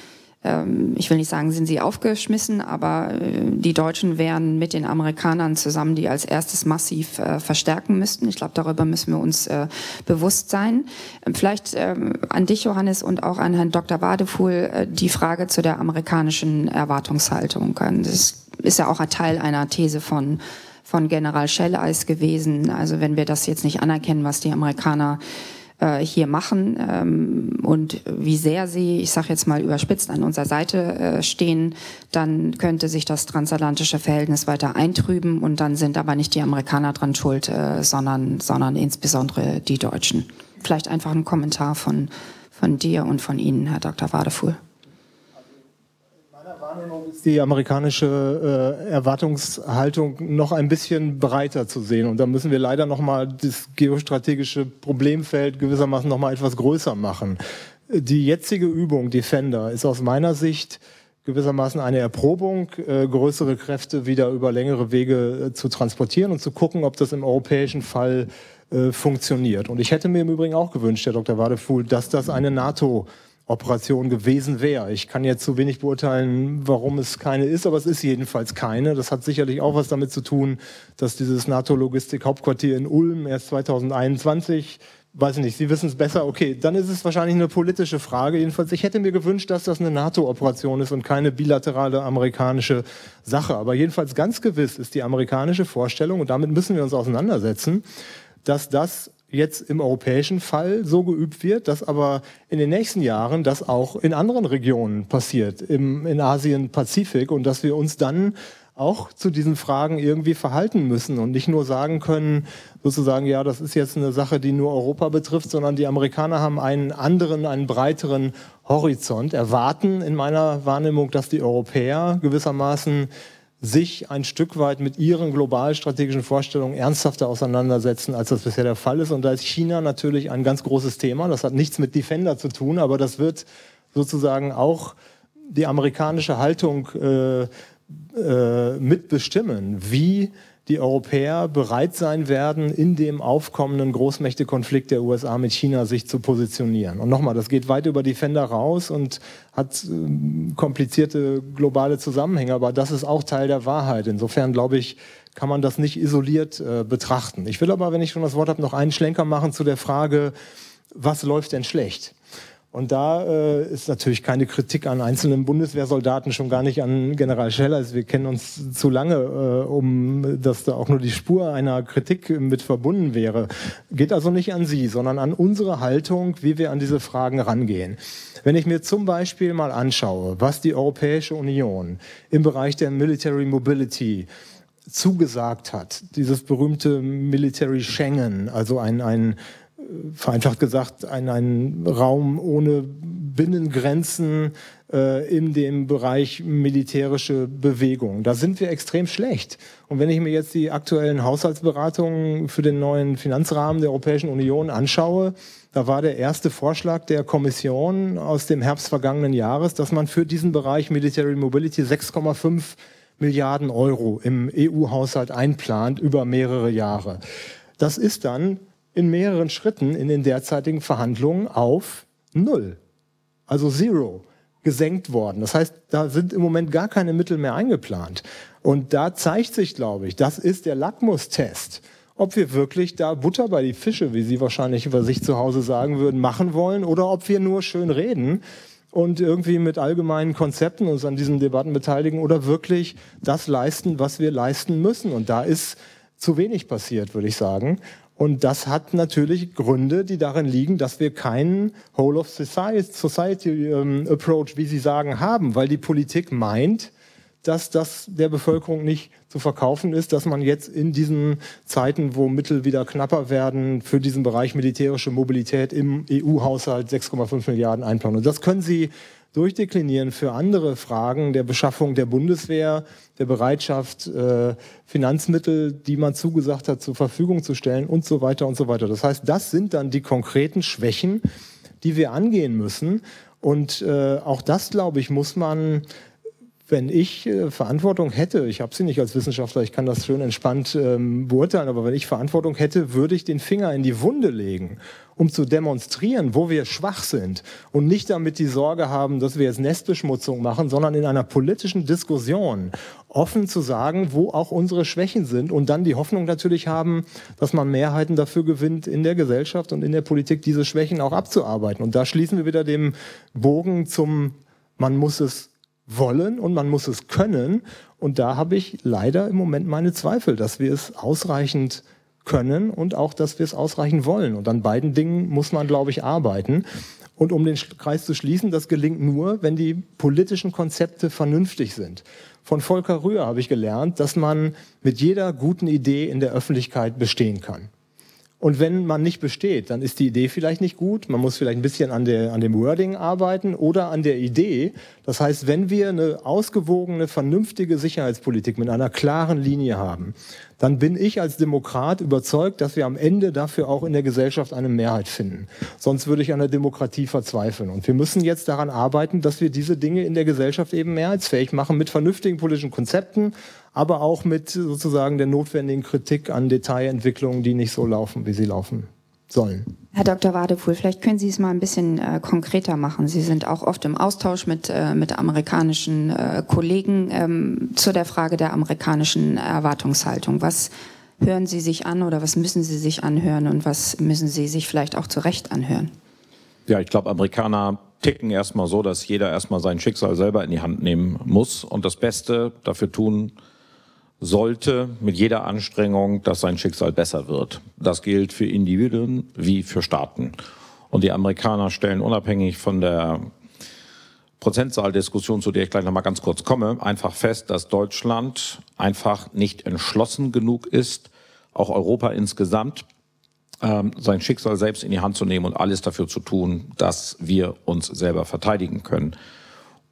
Speaker 5: ich will nicht sagen, sind sie aufgeschmissen, aber äh, die Deutschen wären mit den Amerikanern zusammen, die als erstes massiv äh, verstärken müssten. Ich glaube, darüber müssen wir uns äh, bewusst sein. Ähm, vielleicht ähm, an dich, Johannes, und auch an Herrn Dr. Wadefuhl die Frage zu der amerikanischen Erwartungshaltung. Das ist ja auch ein Teil einer These von, von General Schelleis gewesen. Also wenn wir das jetzt nicht anerkennen, was die Amerikaner hier machen ähm, und wie sehr sie, ich sage jetzt mal überspitzt, an unserer Seite äh, stehen, dann könnte sich das transatlantische Verhältnis weiter eintrüben und dann sind aber nicht die Amerikaner dran schuld, äh, sondern, sondern insbesondere die Deutschen. Vielleicht einfach ein Kommentar von, von dir und von Ihnen, Herr Dr. Wadefuhl.
Speaker 6: Wahrnehmung ist die amerikanische äh, Erwartungshaltung noch ein bisschen breiter zu sehen. Und da müssen wir leider noch mal das geostrategische Problemfeld gewissermaßen noch mal etwas größer machen. Die jetzige Übung Defender ist aus meiner Sicht gewissermaßen eine Erprobung, äh, größere Kräfte wieder über längere Wege äh, zu transportieren und zu gucken, ob das im europäischen Fall äh, funktioniert. Und ich hätte mir im Übrigen auch gewünscht, Herr Dr. Wadefuhl, dass das eine NATO Operation gewesen wäre. Ich kann jetzt zu wenig beurteilen, warum es keine ist, aber es ist jedenfalls keine. Das hat sicherlich auch was damit zu tun, dass dieses NATO-Logistik-Hauptquartier in Ulm erst 2021 weiß ich nicht, Sie wissen es besser, okay, dann ist es wahrscheinlich eine politische Frage. Jedenfalls, ich hätte mir gewünscht, dass das eine NATO-Operation ist und keine bilaterale amerikanische Sache. Aber jedenfalls ganz gewiss ist die amerikanische Vorstellung, und damit müssen wir uns auseinandersetzen, dass das jetzt im europäischen Fall so geübt wird, dass aber in den nächsten Jahren das auch in anderen Regionen passiert, im, in Asien, Pazifik und dass wir uns dann auch zu diesen Fragen irgendwie verhalten müssen und nicht nur sagen können, sozusagen, ja, das ist jetzt eine Sache, die nur Europa betrifft, sondern die Amerikaner haben einen anderen, einen breiteren Horizont, erwarten in meiner Wahrnehmung, dass die Europäer gewissermaßen sich ein Stück weit mit ihren global strategischen Vorstellungen ernsthafter auseinandersetzen, als das bisher der Fall ist. Und da ist China natürlich ein ganz großes Thema. Das hat nichts mit Defender zu tun, aber das wird sozusagen auch die amerikanische Haltung äh, äh, mitbestimmen, wie die Europäer bereit sein werden, in dem aufkommenden Großmächtekonflikt der USA mit China sich zu positionieren. Und nochmal, das geht weit über die Fender raus und hat äh, komplizierte globale Zusammenhänge, aber das ist auch Teil der Wahrheit. Insofern glaube ich, kann man das nicht isoliert äh, betrachten. Ich will aber, wenn ich schon das Wort habe, noch einen Schlenker machen zu der Frage, was läuft denn schlecht? Und da äh, ist natürlich keine Kritik an einzelnen Bundeswehrsoldaten, schon gar nicht an General Scheller. Also wir kennen uns zu lange, äh, um dass da auch nur die Spur einer Kritik mit verbunden wäre. Geht also nicht an Sie, sondern an unsere Haltung, wie wir an diese Fragen rangehen. Wenn ich mir zum Beispiel mal anschaue, was die Europäische Union im Bereich der Military Mobility zugesagt hat, dieses berühmte Military Schengen, also ein, ein vereinfacht gesagt, ein, ein Raum ohne Binnengrenzen äh, in dem Bereich militärische Bewegung. Da sind wir extrem schlecht. Und wenn ich mir jetzt die aktuellen Haushaltsberatungen für den neuen Finanzrahmen der Europäischen Union anschaue, da war der erste Vorschlag der Kommission aus dem Herbst vergangenen Jahres, dass man für diesen Bereich Military Mobility 6,5 Milliarden Euro im EU-Haushalt einplant über mehrere Jahre. Das ist dann in mehreren Schritten in den derzeitigen Verhandlungen auf Null, also Zero, gesenkt worden. Das heißt, da sind im Moment gar keine Mittel mehr eingeplant. Und da zeigt sich, glaube ich, das ist der Lackmustest, ob wir wirklich da Butter bei die Fische, wie Sie wahrscheinlich über sich zu Hause sagen würden, machen wollen oder ob wir nur schön reden und irgendwie mit allgemeinen Konzepten uns an diesen Debatten beteiligen oder wirklich das leisten, was wir leisten müssen. Und da ist zu wenig passiert, würde ich sagen. Und das hat natürlich Gründe, die darin liegen, dass wir keinen Whole of Society, Society ähm, Approach, wie Sie sagen, haben, weil die Politik meint, dass das der Bevölkerung nicht zu verkaufen ist, dass man jetzt in diesen Zeiten, wo Mittel wieder knapper werden, für diesen Bereich militärische Mobilität im EU-Haushalt 6,5 Milliarden einplanen. Und das können Sie durchdeklinieren für andere Fragen der Beschaffung der Bundeswehr, der Bereitschaft, äh, Finanzmittel, die man zugesagt hat, zur Verfügung zu stellen und so weiter und so weiter. Das heißt, das sind dann die konkreten Schwächen, die wir angehen müssen. Und äh, auch das, glaube ich, muss man wenn ich äh, Verantwortung hätte, ich habe sie nicht als Wissenschaftler, ich kann das schön entspannt ähm, beurteilen, aber wenn ich Verantwortung hätte, würde ich den Finger in die Wunde legen, um zu demonstrieren, wo wir schwach sind und nicht damit die Sorge haben, dass wir jetzt Nestbeschmutzung machen, sondern in einer politischen Diskussion offen zu sagen, wo auch unsere Schwächen sind und dann die Hoffnung natürlich haben, dass man Mehrheiten dafür gewinnt, in der Gesellschaft und in der Politik diese Schwächen auch abzuarbeiten. Und da schließen wir wieder den Bogen zum, man muss es wollen und man muss es können. Und da habe ich leider im Moment meine Zweifel, dass wir es ausreichend können und auch, dass wir es ausreichend wollen. Und an beiden Dingen muss man, glaube ich, arbeiten. Und um den Kreis zu schließen, das gelingt nur, wenn die politischen Konzepte vernünftig sind. Von Volker Rühr habe ich gelernt, dass man mit jeder guten Idee in der Öffentlichkeit bestehen kann. Und wenn man nicht besteht, dann ist die Idee vielleicht nicht gut. Man muss vielleicht ein bisschen an, der, an dem Wording arbeiten oder an der Idee. Das heißt, wenn wir eine ausgewogene, vernünftige Sicherheitspolitik mit einer klaren Linie haben, dann bin ich als Demokrat überzeugt, dass wir am Ende dafür auch in der Gesellschaft eine Mehrheit finden. Sonst würde ich an der Demokratie verzweifeln. Und wir müssen jetzt daran arbeiten, dass wir diese Dinge in der Gesellschaft eben mehrheitsfähig machen mit vernünftigen politischen Konzepten, aber auch mit sozusagen der notwendigen Kritik an Detailentwicklungen, die nicht so laufen, wie sie laufen sollen.
Speaker 5: Herr Dr. Wadepool, vielleicht können Sie es mal ein bisschen äh, konkreter machen. Sie sind auch oft im Austausch mit, äh, mit amerikanischen äh, Kollegen ähm, zu der Frage der amerikanischen Erwartungshaltung. Was hören Sie sich an oder was müssen Sie sich anhören und was müssen Sie sich vielleicht auch zu Recht anhören?
Speaker 7: Ja, ich glaube, Amerikaner ticken erstmal so, dass jeder erstmal sein Schicksal selber in die Hand nehmen muss und das Beste dafür tun sollte mit jeder Anstrengung, dass sein Schicksal besser wird. Das gilt für Individuen wie für Staaten. Und die Amerikaner stellen unabhängig von der Prozentsahldiskussion, zu der ich gleich noch mal ganz kurz komme, einfach fest, dass Deutschland einfach nicht entschlossen genug ist, auch Europa insgesamt, ähm, sein Schicksal selbst in die Hand zu nehmen und alles dafür zu tun, dass wir uns selber verteidigen können.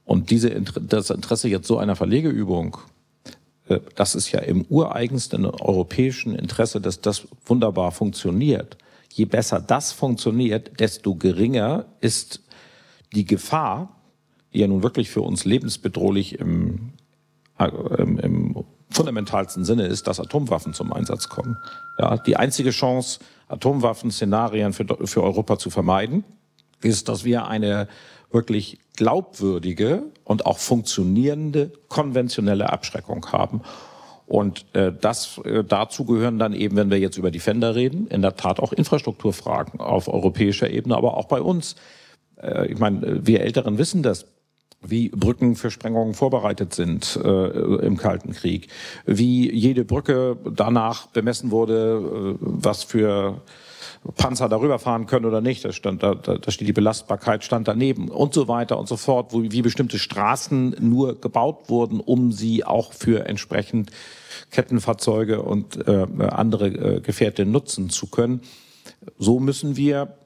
Speaker 7: Und diese, das Interesse jetzt so einer Verlegeübung das ist ja im ureigensten europäischen Interesse, dass das wunderbar funktioniert. Je besser das funktioniert, desto geringer ist die Gefahr, die ja nun wirklich für uns lebensbedrohlich im, äh, im, im fundamentalsten Sinne ist, dass Atomwaffen zum Einsatz kommen. Ja, die einzige Chance, Atomwaffenszenarien für, für Europa zu vermeiden, ist, dass wir eine wirklich glaubwürdige und auch funktionierende konventionelle Abschreckung haben. Und äh, das äh, dazu gehören dann eben, wenn wir jetzt über Defender reden, in der Tat auch Infrastrukturfragen auf europäischer Ebene, aber auch bei uns. Äh, ich meine, wir Älteren wissen das wie Brücken für Sprengungen vorbereitet sind äh, im Kalten Krieg, wie jede Brücke danach bemessen wurde, äh, was für Panzer darüber fahren können oder nicht. Da, stand, da, da steht die Belastbarkeit stand daneben und so weiter und so fort, wo, wie bestimmte Straßen nur gebaut wurden, um sie auch für entsprechend Kettenfahrzeuge und äh, andere äh, Gefährte nutzen zu können. So müssen wir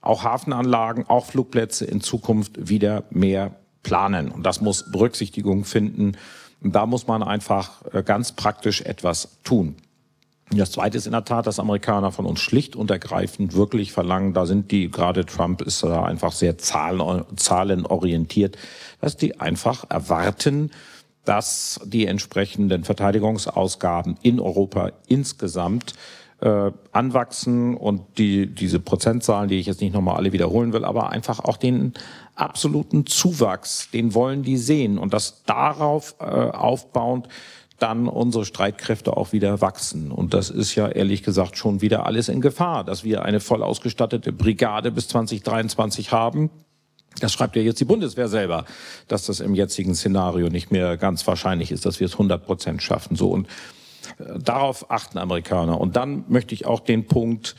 Speaker 7: auch Hafenanlagen, auch Flugplätze in Zukunft wieder mehr planen. Und das muss Berücksichtigung finden. Und da muss man einfach äh, ganz praktisch etwas tun. Das Zweite ist in der Tat, dass Amerikaner von uns schlicht und ergreifend wirklich verlangen, da sind die, gerade Trump ist da einfach sehr zahlen, zahlenorientiert, dass die einfach erwarten, dass die entsprechenden Verteidigungsausgaben in Europa insgesamt äh, anwachsen und die, diese Prozentzahlen, die ich jetzt nicht nochmal alle wiederholen will, aber einfach auch den absoluten Zuwachs, den wollen die sehen und das darauf äh, aufbauend dann unsere Streitkräfte auch wieder wachsen. Und das ist ja ehrlich gesagt schon wieder alles in Gefahr, dass wir eine voll ausgestattete Brigade bis 2023 haben. Das schreibt ja jetzt die Bundeswehr selber, dass das im jetzigen Szenario nicht mehr ganz wahrscheinlich ist, dass wir es 100 Prozent schaffen. So und äh, darauf achten Amerikaner. Und dann möchte ich auch den Punkt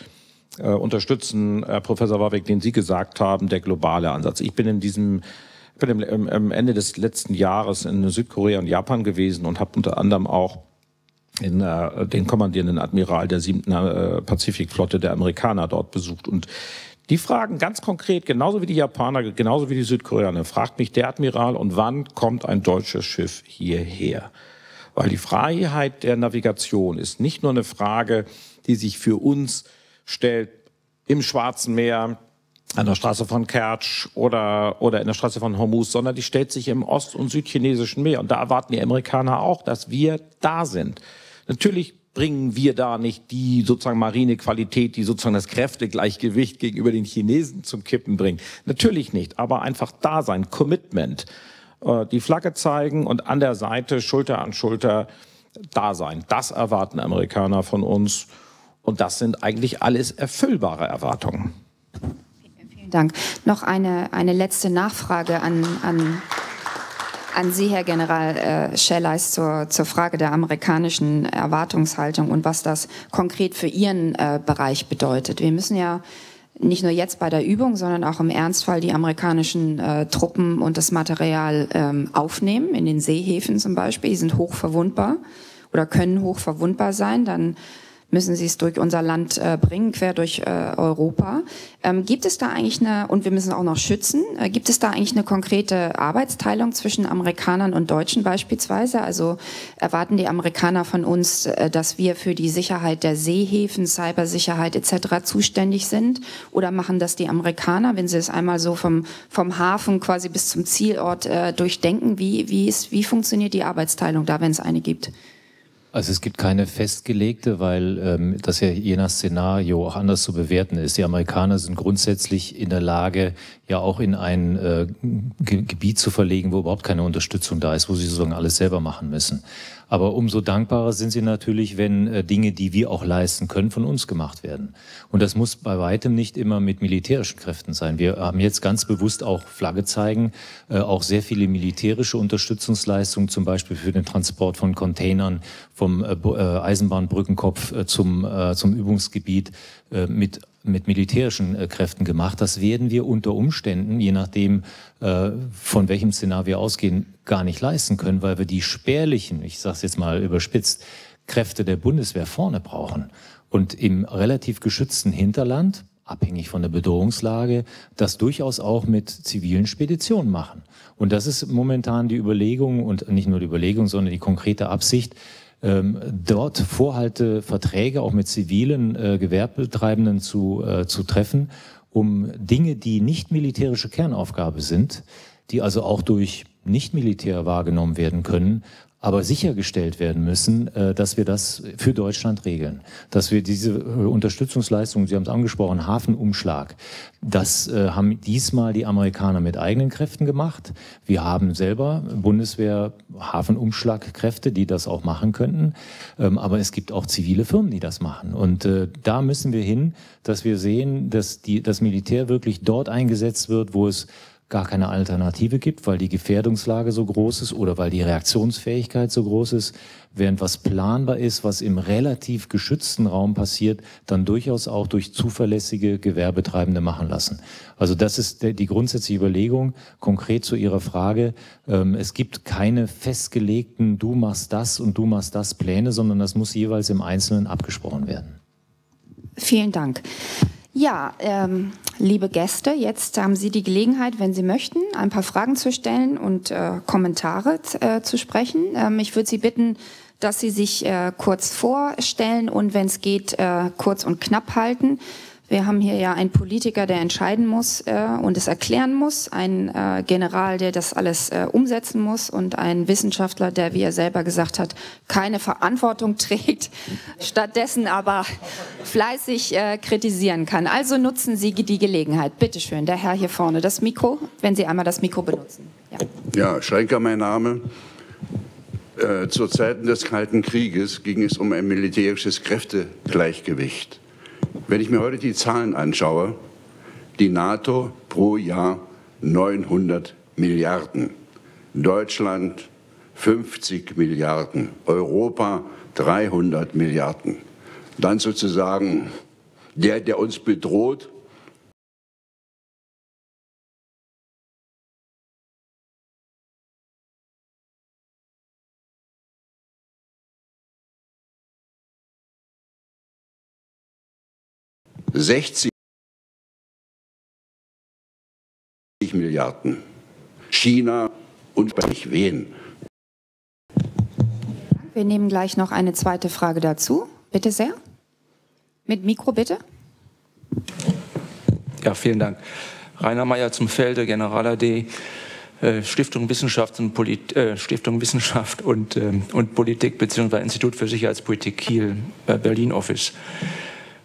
Speaker 7: äh, unterstützen, Herr Professor Warwick, den Sie gesagt haben, der globale Ansatz. Ich bin in diesem bin am Ende des letzten Jahres in Südkorea und Japan gewesen und habe unter anderem auch in, äh, den kommandierenden Admiral der siebten äh, Pazifikflotte der Amerikaner dort besucht. Und die fragen ganz konkret, genauso wie die Japaner, genauso wie die Südkoreaner, fragt mich der Admiral, und wann kommt ein deutsches Schiff hierher? Weil die Freiheit der Navigation ist nicht nur eine Frage, die sich für uns stellt im Schwarzen Meer, an der Straße von Kertsch oder, oder in der Straße von Hormuz, sondern die stellt sich im ost- und südchinesischen Meer. Und da erwarten die Amerikaner auch, dass wir da sind. Natürlich bringen wir da nicht die sozusagen marine Qualität, die sozusagen das Kräftegleichgewicht gegenüber den Chinesen zum Kippen bringt. Natürlich nicht, aber einfach da sein, Commitment, äh, die Flagge zeigen und an der Seite Schulter an Schulter da sein. Das erwarten Amerikaner von uns und das sind eigentlich alles erfüllbare Erwartungen.
Speaker 5: Dank. Noch eine, eine letzte Nachfrage an, an an Sie, Herr General äh, Schelleis, zur, zur Frage der amerikanischen Erwartungshaltung und was das konkret für Ihren äh, Bereich bedeutet. Wir müssen ja nicht nur jetzt bei der Übung, sondern auch im Ernstfall die amerikanischen äh, Truppen und das Material ähm, aufnehmen, in den Seehäfen zum Beispiel. Die sind hoch verwundbar oder können hoch verwundbar sein. Dann müssen sie es durch unser Land äh, bringen, quer durch äh, Europa. Ähm, gibt es da eigentlich eine, und wir müssen auch noch schützen, äh, gibt es da eigentlich eine konkrete Arbeitsteilung zwischen Amerikanern und Deutschen beispielsweise? Also erwarten die Amerikaner von uns, äh, dass wir für die Sicherheit der Seehäfen, Cybersicherheit etc. zuständig sind? Oder machen das die Amerikaner, wenn sie es einmal so vom, vom Hafen quasi bis zum Zielort äh, durchdenken? Wie, wie, ist, wie funktioniert die Arbeitsteilung da, wenn es eine gibt?
Speaker 4: Also es gibt keine festgelegte, weil ähm, das ja je nach Szenario auch anders zu bewerten ist. Die Amerikaner sind grundsätzlich in der Lage, ja auch in ein äh, Gebiet zu verlegen, wo überhaupt keine Unterstützung da ist, wo sie sozusagen alles selber machen müssen. Aber umso dankbarer sind sie natürlich, wenn äh, Dinge, die wir auch leisten können, von uns gemacht werden. Und das muss bei weitem nicht immer mit militärischen Kräften sein. Wir haben jetzt ganz bewusst auch Flagge zeigen, äh, auch sehr viele militärische Unterstützungsleistungen, zum Beispiel für den Transport von Containern vom äh, Eisenbahnbrückenkopf zum, zum Übungsgebiet mit mit militärischen äh, Kräften gemacht. Das werden wir unter Umständen, je nachdem, äh, von welchem Szenario wir ausgehen, gar nicht leisten können, weil wir die spärlichen, ich sage es jetzt mal überspitzt, Kräfte der Bundeswehr vorne brauchen. Und im relativ geschützten Hinterland, abhängig von der Bedrohungslage, das durchaus auch mit zivilen Speditionen machen. Und das ist momentan die Überlegung und nicht nur die Überlegung, sondern die konkrete Absicht, ähm, dort Vorhalteverträge auch mit zivilen äh, Gewerbetreibenden zu, äh, zu treffen, um Dinge, die nicht militärische Kernaufgabe sind, die also auch durch Nicht-Militär wahrgenommen werden können, aber sichergestellt werden müssen, äh, dass wir das für Deutschland regeln. Dass wir diese äh, Unterstützungsleistungen, Sie haben es angesprochen, Hafenumschlag, das äh, haben diesmal die Amerikaner mit eigenen Kräften gemacht. Wir haben selber Bundeswehr Hafenumschlagkräfte, die das auch machen könnten. Ähm, aber es gibt auch zivile Firmen, die das machen. Und da müssen wir hin, dass wir sehen, dass die, das Militär wirklich dort eingesetzt wird, wo es gar keine Alternative gibt, weil die Gefährdungslage so groß ist oder weil die Reaktionsfähigkeit so groß ist, während was planbar ist, was im relativ geschützten Raum passiert, dann durchaus auch durch zuverlässige Gewerbetreibende machen lassen. Also das ist die grundsätzliche Überlegung. Konkret zu Ihrer Frage. Ähm, es gibt keine festgelegten, du machst das und du machst das Pläne, sondern das muss jeweils im Einzelnen abgesprochen werden.
Speaker 5: Vielen Dank. Ja, ähm, liebe Gäste, jetzt haben Sie die Gelegenheit, wenn Sie möchten, ein paar Fragen zu stellen und äh, Kommentare äh, zu sprechen. Ähm, ich würde Sie bitten, dass Sie sich äh, kurz vorstellen und, wenn es geht, äh, kurz und knapp halten. Wir haben hier ja einen Politiker, der entscheiden muss äh, und es erklären muss, ein äh, General, der das alles äh, umsetzen muss und ein Wissenschaftler, der, wie er selber gesagt hat, keine Verantwortung [laughs] trägt, stattdessen aber fleißig äh, kritisieren kann. Also nutzen Sie die Gelegenheit. Bitte schön, der Herr hier vorne, das Mikro, wenn Sie einmal das Mikro benutzen.
Speaker 8: Ja, ja Schrenker mein Name. Äh, zu Zeiten des Kalten Krieges ging es um ein militärisches Kräftegleichgewicht. Wenn ich mir heute die Zahlen anschaue, die NATO pro Jahr 900 Milliarden, Deutschland 50 Milliarden, Europa 300 Milliarden. Dann sozusagen der, der uns bedroht, 60 Milliarden. China und bei nicht wen.
Speaker 5: Wir nehmen gleich noch eine zweite Frage dazu. Bitte sehr. Mit Mikro bitte.
Speaker 9: Ja, vielen Dank. Rainer Mayer zum Felde, General AD, äh, Stiftung Wissenschaft und, Polit äh, Stiftung Wissenschaft und, äh, und Politik beziehungsweise Institut für Sicherheitspolitik Kiel, Berlin Office.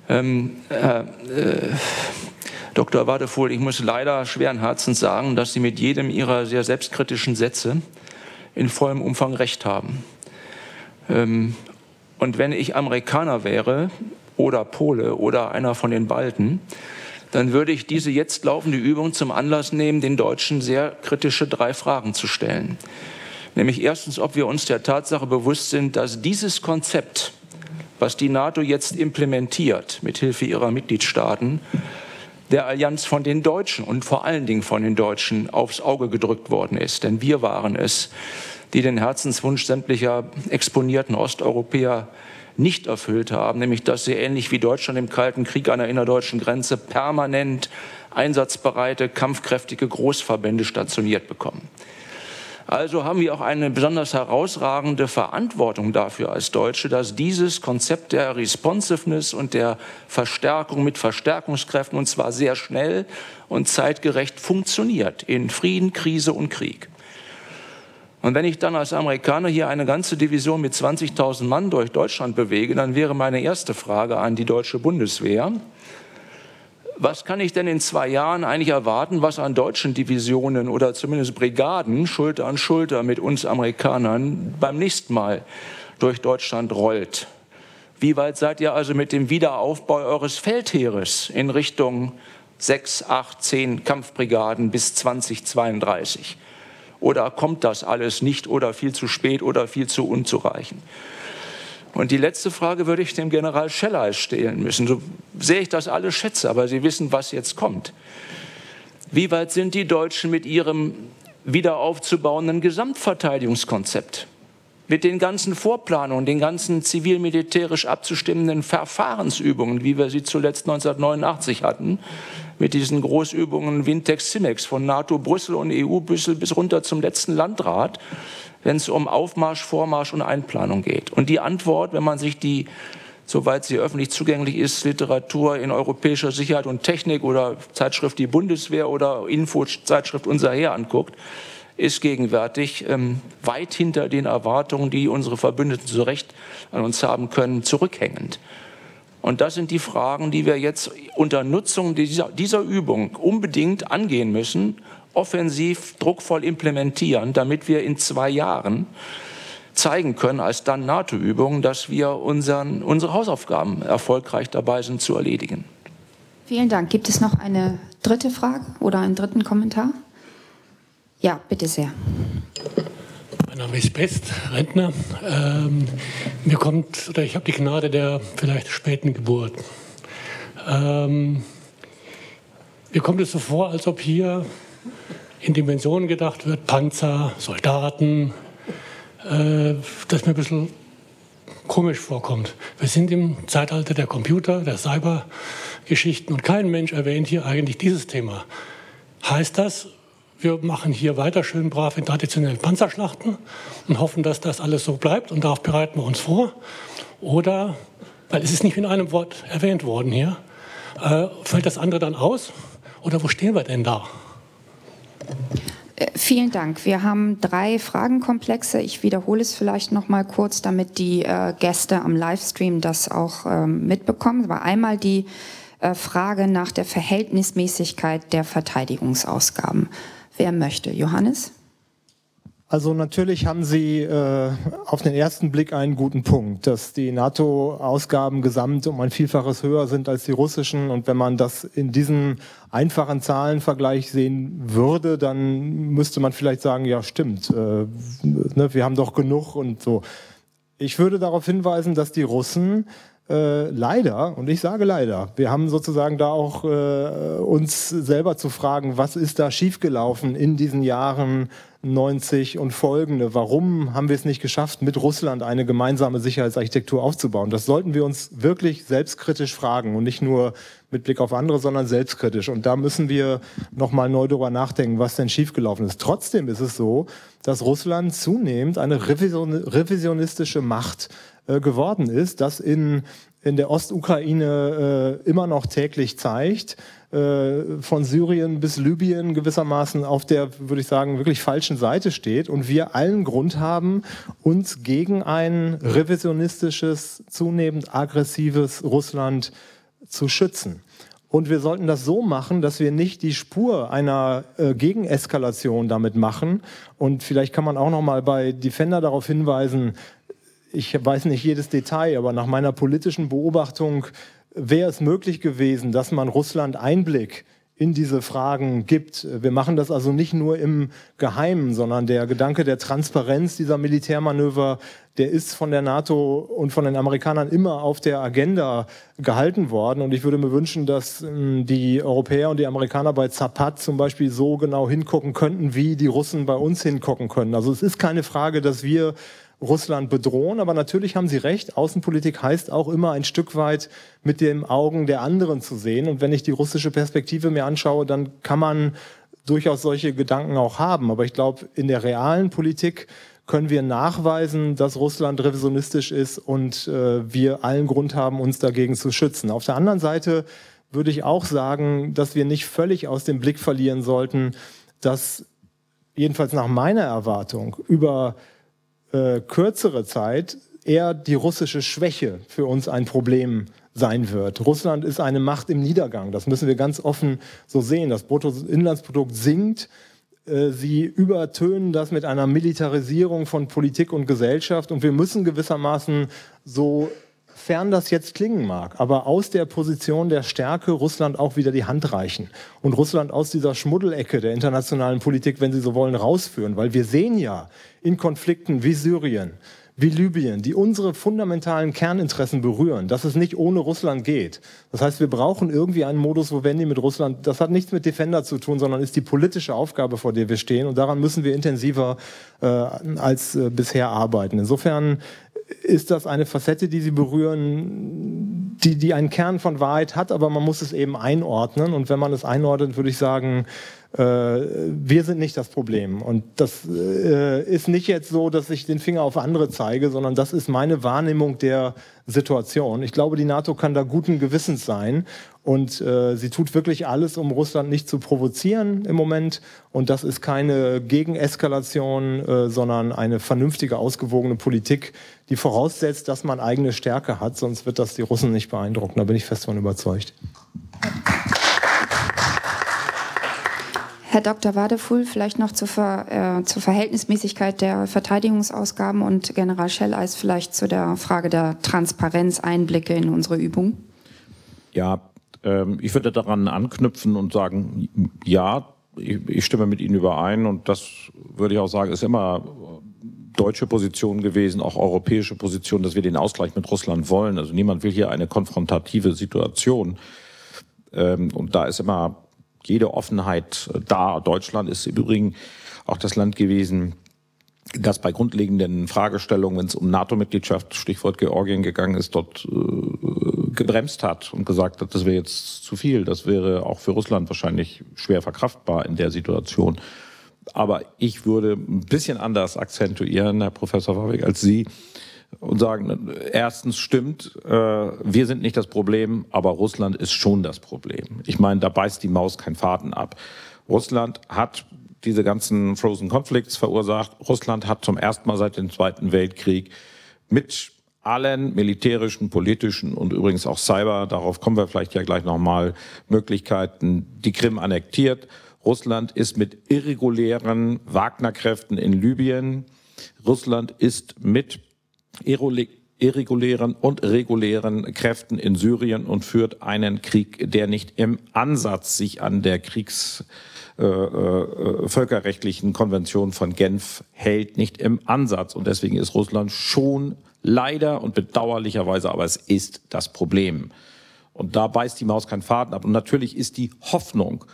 Speaker 9: Ähm, äh, äh, Dr. Wadefuhl, ich muss leider schweren Herzens sagen, dass Sie mit jedem Ihrer sehr selbstkritischen Sätze in vollem Umfang recht haben. Ähm, und wenn ich Amerikaner wäre oder Pole oder einer von den Balten, dann würde ich diese jetzt laufende Übung zum Anlass nehmen, den Deutschen sehr kritische drei Fragen zu stellen. Nämlich erstens, ob wir uns der Tatsache bewusst sind, dass dieses Konzept, was die NATO jetzt implementiert, mit Hilfe ihrer Mitgliedstaaten, der Allianz von den Deutschen und vor allen Dingen von den Deutschen aufs Auge gedrückt worden ist. Denn wir waren es, die den Herzenswunsch sämtlicher exponierten Osteuropäer nicht erfüllt haben, nämlich dass sie ähnlich wie Deutschland im Kalten Krieg an der innerdeutschen Grenze permanent einsatzbereite, kampfkräftige Großverbände stationiert bekommen. Also haben wir auch eine besonders herausragende Verantwortung dafür als Deutsche, dass dieses Konzept der Responsiveness und der Verstärkung mit Verstärkungskräften und zwar sehr schnell und zeitgerecht funktioniert in Frieden, Krise und Krieg. Und wenn ich dann als Amerikaner hier eine ganze Division mit 20.000 Mann durch Deutschland bewege, dann wäre meine erste Frage an die deutsche Bundeswehr, was kann ich denn in zwei Jahren eigentlich erwarten, was an deutschen Divisionen oder zumindest Brigaden Schulter an Schulter mit uns Amerikanern beim nächsten Mal durch Deutschland rollt? Wie weit seid ihr also mit dem Wiederaufbau eures Feldheeres in Richtung sechs, acht, zehn Kampfbrigaden bis 2032? Oder kommt das alles nicht oder viel zu spät oder viel zu unzureichend? Und die letzte Frage würde ich dem General Scheller stellen müssen. So sehr ich das alles schätze, aber Sie wissen, was jetzt kommt. Wie weit sind die Deutschen mit ihrem wiederaufzubauenden Gesamtverteidigungskonzept? Mit den ganzen Vorplanungen, den ganzen zivil-militärisch abzustimmenden Verfahrensübungen, wie wir sie zuletzt 1989 hatten, mit diesen Großübungen Wintex Cimex von NATO Brüssel und EU Brüssel bis runter zum letzten Landrat wenn es um Aufmarsch, Vormarsch und Einplanung geht. Und die Antwort, wenn man sich die, soweit sie öffentlich zugänglich ist, Literatur in europäischer Sicherheit und Technik oder Zeitschrift Die Bundeswehr oder Info-Zeitschrift Unser Heer anguckt, ist gegenwärtig ähm, weit hinter den Erwartungen, die unsere Verbündeten zu Recht an uns haben können, zurückhängend. Und das sind die Fragen, die wir jetzt unter Nutzung dieser, dieser Übung unbedingt angehen müssen offensiv, druckvoll implementieren, damit wir in zwei Jahren zeigen können, als dann NATO-Übung, dass wir unseren, unsere Hausaufgaben erfolgreich dabei sind zu erledigen.
Speaker 5: Vielen Dank. Gibt es noch eine dritte Frage oder einen dritten Kommentar? Ja, bitte sehr.
Speaker 10: Mein Name ist Best, Rentner. Ähm, mir kommt, oder ich habe die Gnade der vielleicht späten Geburt. Ähm, mir kommt es so vor, als ob hier in Dimensionen gedacht wird, Panzer, Soldaten, äh, das mir ein bisschen komisch vorkommt. Wir sind im Zeitalter der Computer, der Cybergeschichten und kein Mensch erwähnt hier eigentlich dieses Thema. Heißt das, wir machen hier weiter schön brav in traditionellen Panzerschlachten und hoffen, dass das alles so bleibt und darauf bereiten wir uns vor? Oder, weil es ist nicht in einem Wort erwähnt worden hier, äh, fällt das andere dann aus? Oder wo stehen wir denn da?
Speaker 5: Äh, vielen Dank. Wir haben drei Fragenkomplexe. Ich wiederhole es vielleicht noch mal kurz, damit die äh, Gäste am Livestream das auch ähm, mitbekommen. war einmal die äh, Frage nach der Verhältnismäßigkeit der Verteidigungsausgaben. Wer möchte? Johannes?
Speaker 6: Also natürlich haben Sie äh, auf den ersten Blick einen guten Punkt, dass die NATO-Ausgaben gesamt um ein Vielfaches höher sind als die russischen. Und wenn man das in diesem einfachen Zahlenvergleich sehen würde, dann müsste man vielleicht sagen, ja stimmt, äh, ne, wir haben doch genug und so. Ich würde darauf hinweisen, dass die Russen äh, leider, und ich sage leider, wir haben sozusagen da auch äh, uns selber zu fragen, was ist da schiefgelaufen in diesen Jahren 90 und folgende. Warum haben wir es nicht geschafft, mit Russland eine gemeinsame Sicherheitsarchitektur aufzubauen? Das sollten wir uns wirklich selbstkritisch fragen und nicht nur mit Blick auf andere, sondern selbstkritisch. Und da müssen wir nochmal neu darüber nachdenken, was denn schiefgelaufen ist. Trotzdem ist es so, dass Russland zunehmend eine revisionistische Macht äh, geworden ist, das in, in der Ostukraine äh, immer noch täglich zeigt äh, von Syrien bis Libyen gewissermaßen auf der, würde ich sagen, wirklich falschen Seite steht und wir allen Grund haben, uns gegen ein revisionistisches, zunehmend aggressives Russland zu schützen. Und wir sollten das so machen, dass wir nicht die Spur einer äh, Gegeneskalation damit machen. Und vielleicht kann man auch noch mal bei Defender darauf hinweisen, ich weiß nicht jedes Detail, aber nach meiner politischen Beobachtung wäre es möglich gewesen, dass man Russland Einblick in diese Fragen gibt. Wir machen das also nicht nur im Geheimen, sondern der Gedanke der Transparenz dieser Militärmanöver, der ist von der NATO und von den Amerikanern immer auf der Agenda gehalten worden. Und ich würde mir wünschen, dass ähm, die Europäer und die Amerikaner bei Zapat zum Beispiel so genau hingucken könnten, wie die Russen bei uns hingucken können. Also es ist keine Frage, dass wir Russland bedrohen. Aber natürlich haben Sie recht, Außenpolitik heißt auch immer ein Stück weit mit den Augen der anderen zu sehen. Und wenn ich die russische Perspektive mir anschaue, dann kann man durchaus solche Gedanken auch haben. Aber ich glaube, in der realen Politik können wir nachweisen, dass Russland revisionistisch ist und äh, wir allen Grund haben, uns dagegen zu schützen. Auf der anderen Seite würde ich auch sagen, dass wir nicht völlig aus dem Blick verlieren sollten, dass jedenfalls nach meiner Erwartung über äh, kürzere Zeit eher die russische Schwäche für uns ein Problem sein wird. Russland ist eine Macht im Niedergang. Das müssen wir ganz offen so sehen. Das Bruttoinlandsprodukt sinkt. Äh, sie übertönen das mit einer Militarisierung von Politik und Gesellschaft. Und wir müssen gewissermaßen so fern das jetzt klingen mag, aber aus der Position der Stärke Russland auch wieder die Hand reichen und Russland aus dieser Schmuddelecke der internationalen Politik, wenn Sie so wollen, rausführen. Weil wir sehen ja in Konflikten wie Syrien, wie Libyen, die unsere fundamentalen Kerninteressen berühren, dass es nicht ohne Russland geht. Das heißt, wir brauchen irgendwie einen Modus Vivendi mit Russland. Das hat nichts mit Defender zu tun, sondern ist die politische Aufgabe, vor der wir stehen. Und daran müssen wir intensiver äh, als äh, bisher arbeiten. Insofern ist das eine Facette, die Sie berühren, die, die einen Kern von Wahrheit hat, aber man muss es eben einordnen. Und wenn man es einordnet, würde ich sagen, wir sind nicht das Problem. Und das äh, ist nicht jetzt so, dass ich den Finger auf andere zeige, sondern das ist meine Wahrnehmung der Situation. Ich glaube, die NATO kann da guten Gewissens sein. Und äh, sie tut wirklich alles, um Russland nicht zu provozieren im Moment. Und das ist keine Gegeneskalation, äh, sondern eine vernünftige, ausgewogene Politik, die voraussetzt, dass man eigene Stärke hat. Sonst wird das die Russen nicht beeindrucken. Da bin ich fest davon überzeugt.
Speaker 5: Herr Dr. Wadefuhl, vielleicht noch zur, Ver, äh, zur, Verhältnismäßigkeit der Verteidigungsausgaben und General Schelleis vielleicht zu der Frage der Transparenz, Einblicke in unsere Übung.
Speaker 7: Ja, ähm, ich würde daran anknüpfen und sagen, ja, ich, ich stimme mit Ihnen überein und das würde ich auch sagen, ist immer deutsche Position gewesen, auch europäische Position, dass wir den Ausgleich mit Russland wollen. Also niemand will hier eine konfrontative Situation. Ähm, und da ist immer jede Offenheit äh, da. Deutschland ist im Übrigen auch das Land gewesen, das bei grundlegenden Fragestellungen, wenn es um NATO-Mitgliedschaft, Stichwort Georgien gegangen ist, dort äh, gebremst hat und gesagt hat, das wäre jetzt zu viel. Das wäre auch für Russland wahrscheinlich schwer verkraftbar in der Situation. Aber ich würde ein bisschen anders akzentuieren, Herr Professor Warwick, als Sie und sagen, erstens stimmt, äh, wir sind nicht das Problem, aber Russland ist schon das Problem. Ich meine, da beißt die Maus keinen Faden ab. Russland hat diese ganzen Frozen Conflicts verursacht. Russland hat zum ersten Mal seit dem Zweiten Weltkrieg mit allen militärischen, politischen und übrigens auch Cyber, darauf kommen wir vielleicht ja gleich nochmal, Möglichkeiten, die Krim annektiert. Russland ist mit irregulären Wagnerkräften in Libyen. Russland ist mit irregulären und regulären Kräften in Syrien und führt einen Krieg, der nicht im Ansatz sich an der Kriegs äh, äh, völkerrechtlichen Konvention von Genf hält, nicht im Ansatz. Und deswegen ist Russland schon leider und bedauerlicherweise, aber es ist das Problem. Und da beißt die Maus keinen Faden ab. Und natürlich ist die Hoffnung,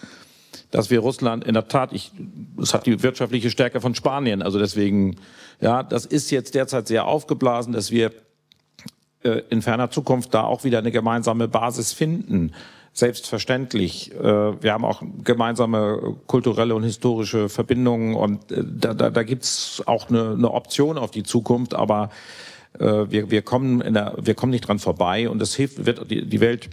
Speaker 7: dass wir Russland in der Tat, ich, es hat die wirtschaftliche Stärke von Spanien, also deswegen, ja, das ist jetzt derzeit sehr aufgeblasen, dass wir äh, in ferner Zukunft da auch wieder eine gemeinsame Basis finden. Selbstverständlich. Äh, wir haben auch gemeinsame kulturelle und historische Verbindungen und äh, da, da, da gibt's auch eine, eine Option auf die Zukunft, aber äh, wir, wir, kommen in der, wir kommen nicht dran vorbei und es hilft, wird die, die Welt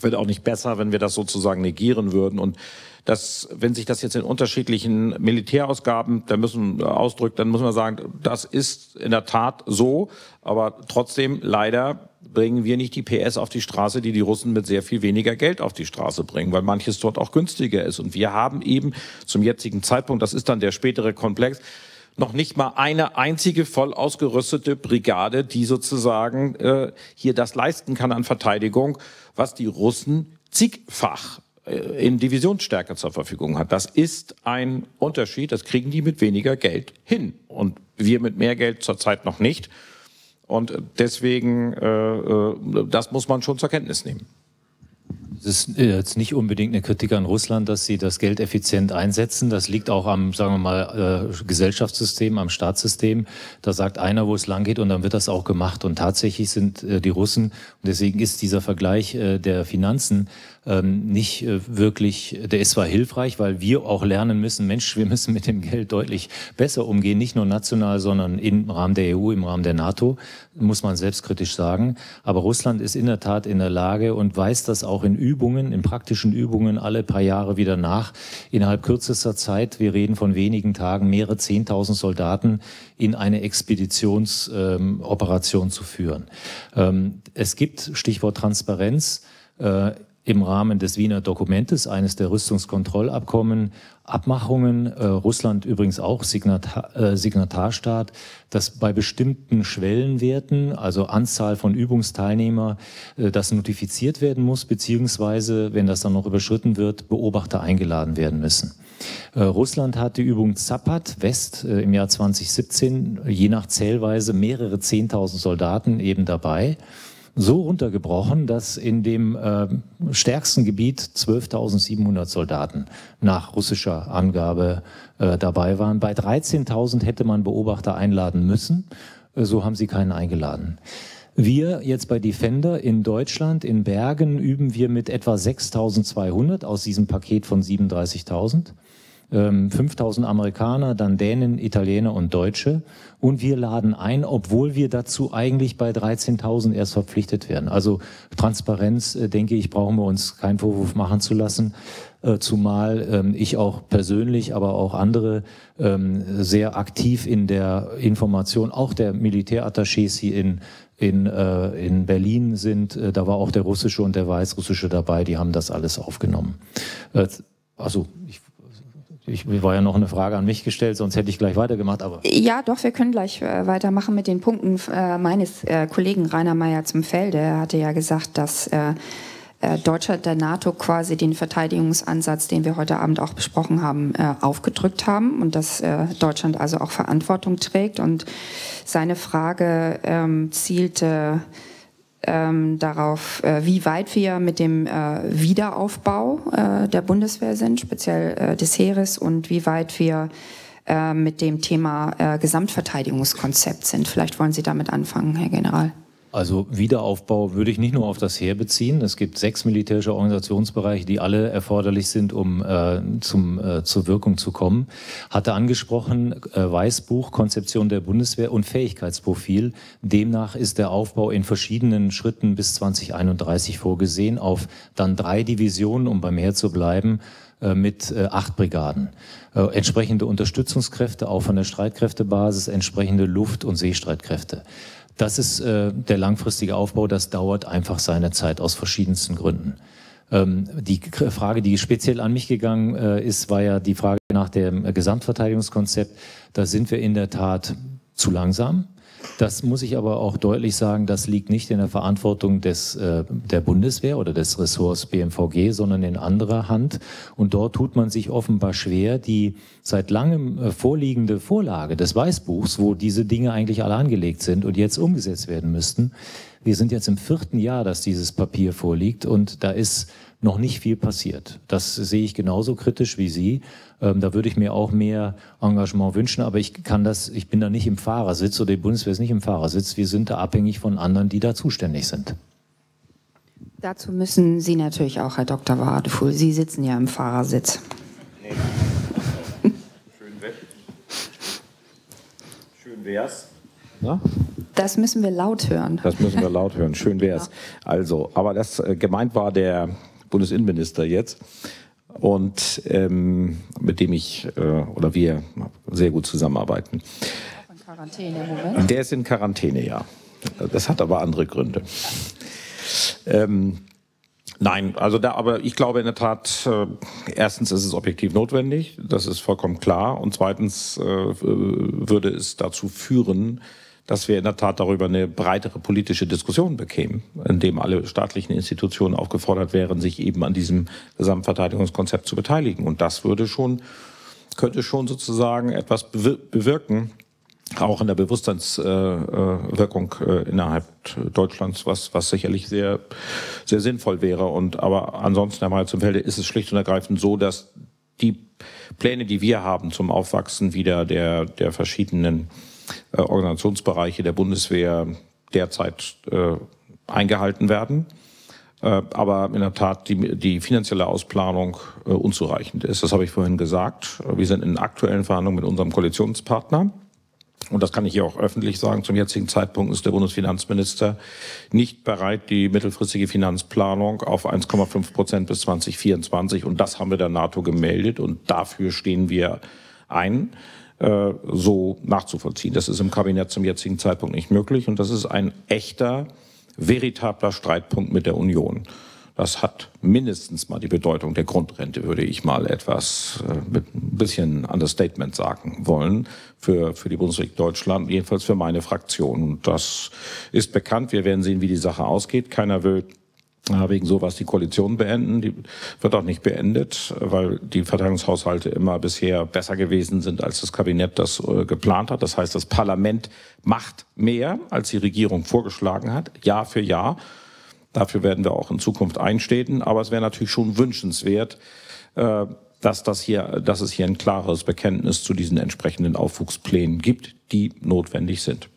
Speaker 7: wird auch nicht besser, wenn wir das sozusagen negieren würden. Und dass, wenn sich das jetzt in unterschiedlichen Militärausgaben, da müssen ausdrückt, dann muss man sagen, das ist in der Tat so, aber trotzdem leider bringen wir nicht die PS auf die Straße, die die Russen mit sehr viel weniger Geld auf die Straße bringen, weil manches dort auch günstiger ist. Und wir haben eben zum jetzigen Zeitpunkt, das ist dann der spätere Komplex, noch nicht mal eine einzige voll ausgerüstete Brigade, die sozusagen äh, hier das leisten kann an Verteidigung, was die Russen zigfach äh, in Divisionsstärke zur Verfügung hat. Das ist ein Unterschied, das kriegen die mit weniger Geld hin und wir mit mehr Geld zurzeit noch nicht. Und deswegen, äh, äh das muss man schon zur Kenntnis nehmen.
Speaker 4: Es ist äh, jetzt nicht unbedingt eine Kritik an Russland, dass sie das Geld effizient einsetzen. Das liegt auch am, sagen wir mal, äh, Gesellschaftssystem, am Staatssystem. Da sagt einer, wo es lang geht und dann wird das auch gemacht. Und tatsächlich sind äh, die Russen, und deswegen ist dieser Vergleich der Finanzen ähm, nicht äh, wirklich, der ist zwar hilfreich, weil wir auch lernen müssen, Mensch, wir müssen mit dem Geld deutlich besser umgehen, nicht nur national, sondern im Rahmen der EU, im Rahmen der NATO, muss man selbstkritisch sagen. Aber Russland ist in der Tat in der Lage und weiß das auch in Übungen, in praktischen Übungen alle paar Jahre wieder nach. Innerhalb kürzester Zeit, wir reden von wenigen Tagen, mehrere Zehntausend Soldaten in eine Expeditionsoperation ähm, zu führen. Ähm, es gibt, Stichwort Transparenz, äh, im Rahmen des Wiener Dokumentes, eines der Rüstungskontrollabkommen, Abmachungen, äh, Russland übrigens auch Signatar, äh, Signatarstaat, dass bei bestimmten Schwellenwerten, also Anzahl von Übungsteilnehmer, äh, das notifiziert werden muss, beziehungsweise, wenn das dann noch überschritten wird, Beobachter eingeladen werden müssen. Äh, Russland hat die Übung Zapat West äh, im Jahr 2017 je nach Zählweise mehrere Zehntausend Soldaten eben dabei so runtergebrochen, dass in dem äh, stärksten Gebiet 12.700 Soldaten nach russischer Angabe äh, dabei waren. Bei 13.000 hätte man Beobachter einladen müssen. Äh, so haben sie keinen eingeladen. Wir jetzt bei Defender in Deutschland, in Bergen, üben wir mit etwa 6.200 aus diesem Paket von 37.000. 5000 ähm, Amerikaner, dann Dänen, Italiener und Deutsche. Und wir laden ein, obwohl wir dazu eigentlich bei 13.000 erst verpflichtet werden. Also Transparenz, äh, denke ich, brauchen wir uns keinen Vorwurf machen zu lassen. Äh, zumal ähm, ich auch persönlich, aber auch andere ähm, sehr aktiv in der Information, auch der Militärattachés hier in in, äh, in Berlin sind, da war auch der russische und der weißrussische dabei, die haben das alles aufgenommen. also ich ich war ja noch eine Frage an mich gestellt, sonst hätte ich gleich weitergemacht. Aber
Speaker 5: ja, doch, wir können gleich äh, weitermachen mit den Punkten äh, meines äh, Kollegen Rainer Meyer zum Felde. Er hatte ja gesagt, dass äh, äh, Deutschland der NATO quasi den Verteidigungsansatz, den wir heute Abend auch besprochen haben, äh, aufgedrückt haben und dass Deutschland also auch Verantwortung trägt. Und seine Frage ähm, zielte ähm, darauf, äh, wie weit wir mit dem äh, Wiederaufbau äh, der Bundeswehr sind, speziell äh, des Heeres, und wie weit wir äh, mit dem Thema äh, Gesamtverteidigungskonzept sind. Vielleicht wollen Sie damit anfangen, Herr General.
Speaker 4: Also Wiederaufbau würde ich nicht nur auf das Heer beziehen. Es gibt sechs militärische Organisationsbereiche, die alle erforderlich sind, um äh, zum, äh, zur Wirkung zu kommen. Hatte angesprochen äh, Weißbuch, Konzeption der Bundeswehr und Fähigkeitsprofil. Demnach ist der Aufbau in verschiedenen Schritten bis 2031 vorgesehen auf dann drei Divisionen, um beim Heer zu bleiben äh, mit äh, acht Brigaden. Äh, entsprechende Unterstützungskräfte, auch von der Streitkräftebasis, entsprechende Luft- und Seestreitkräfte. Das ist äh, der langfristige Aufbau, das dauert einfach seine Zeit aus verschiedensten Gründen. Ähm, die Frage, die speziell an mich gegangen äh, ist, war ja die Frage nach dem Gesamtverteidigungskonzept. Da sind wir in der Tat zu langsam. Das muss ich aber auch deutlich sagen, das liegt nicht in der Verantwortung des, äh, der Bundeswehr oder des Ressorts BMVG, sondern in anderer Hand. Und dort tut man sich offenbar schwer, die seit langem äh, vorliegende Vorlage des Weißbuchs, wo diese Dinge eigentlich alle angelegt sind und jetzt umgesetzt werden müssten. Wir sind jetzt im vierten Jahr, dass dieses Papier vorliegt und da ist noch nicht viel passiert. Das sehe ich genauso kritisch wie Sie. Ähm, da würde ich mir auch mehr Engagement wünschen, aber ich kann das, ich bin da nicht im Fahrersitz oder die Bundeswehr ist nicht im Fahrersitz. Wir sind da abhängig von anderen, die da zuständig sind.
Speaker 5: Dazu müssen Sie natürlich auch, Herr Dr. Wadefuhl, Sie sitzen ja im Fahrersitz.
Speaker 7: Schön weg. Schön wär's.
Speaker 5: Na? Das müssen wir laut hören.
Speaker 7: Das müssen wir laut hören. Schön wär's. Ja. Also, aber das äh, gemeint war der Bundesinnenminister jetzt und ähm, mit dem ich äh, oder wir sehr gut zusammenarbeiten. Der ist in Quarantäne, ja. Das hat aber andere Gründe. Ähm, nein, also da, aber ich glaube in der Tat, äh, erstens ist es objektiv notwendig, das ist vollkommen klar, und zweitens äh, würde es dazu führen, dass wir in der Tat darüber eine breitere politische Diskussion bekämen, in dem alle staatlichen Institutionen aufgefordert wären, sich eben an diesem Gesamtverteidigungskonzept zu beteiligen. Und das würde schon, könnte schon sozusagen etwas bewirken, auch in der Bewusstseinswirkung äh, äh, innerhalb Deutschlands, was, was sicherlich sehr, sehr sinnvoll wäre. Und aber ansonsten, Herr Mayer zum Felde, ist es schlicht und ergreifend so, dass die Pläne, die wir haben zum Aufwachsen wieder der, der verschiedenen äh, Organisationsbereiche der Bundeswehr derzeit äh, eingehalten werden. Äh, aber in der Tat die, die finanzielle Ausplanung äh, unzureichend ist. Das habe ich vorhin gesagt. Wir sind in aktuellen Verhandlungen mit unserem Koalitionspartner und das kann ich hier auch öffentlich sagen, zum jetzigen Zeitpunkt ist der Bundesfinanzminister nicht bereit, die mittelfristige Finanzplanung auf 1,5 Prozent bis 2024, und das haben wir der NATO gemeldet, und dafür stehen wir ein, äh, so nachzuvollziehen. Das ist im Kabinett zum jetzigen Zeitpunkt nicht möglich, und das ist ein echter, veritabler Streitpunkt mit der Union. Das hat mindestens mal die Bedeutung der Grundrente, würde ich mal etwas äh, mit ein bisschen Understatement sagen wollen, für, für die Bundesrepublik Deutschland, jedenfalls für meine Fraktion. Das ist bekannt. Wir werden sehen, wie die Sache ausgeht. Keiner will wegen sowas die Koalition beenden. Die wird auch nicht beendet, weil die Verteidigungshaushalte immer bisher besser gewesen sind, als das Kabinett das äh, geplant hat. Das heißt, das Parlament macht mehr, als die Regierung vorgeschlagen hat, Jahr für Jahr. Dafür werden wir auch in Zukunft einstehen. Aber es wäre natürlich schon wünschenswert, äh, dass, das hier, dass es hier ein klares Bekenntnis zu diesen entsprechenden Aufwuchsplänen gibt, die notwendig sind.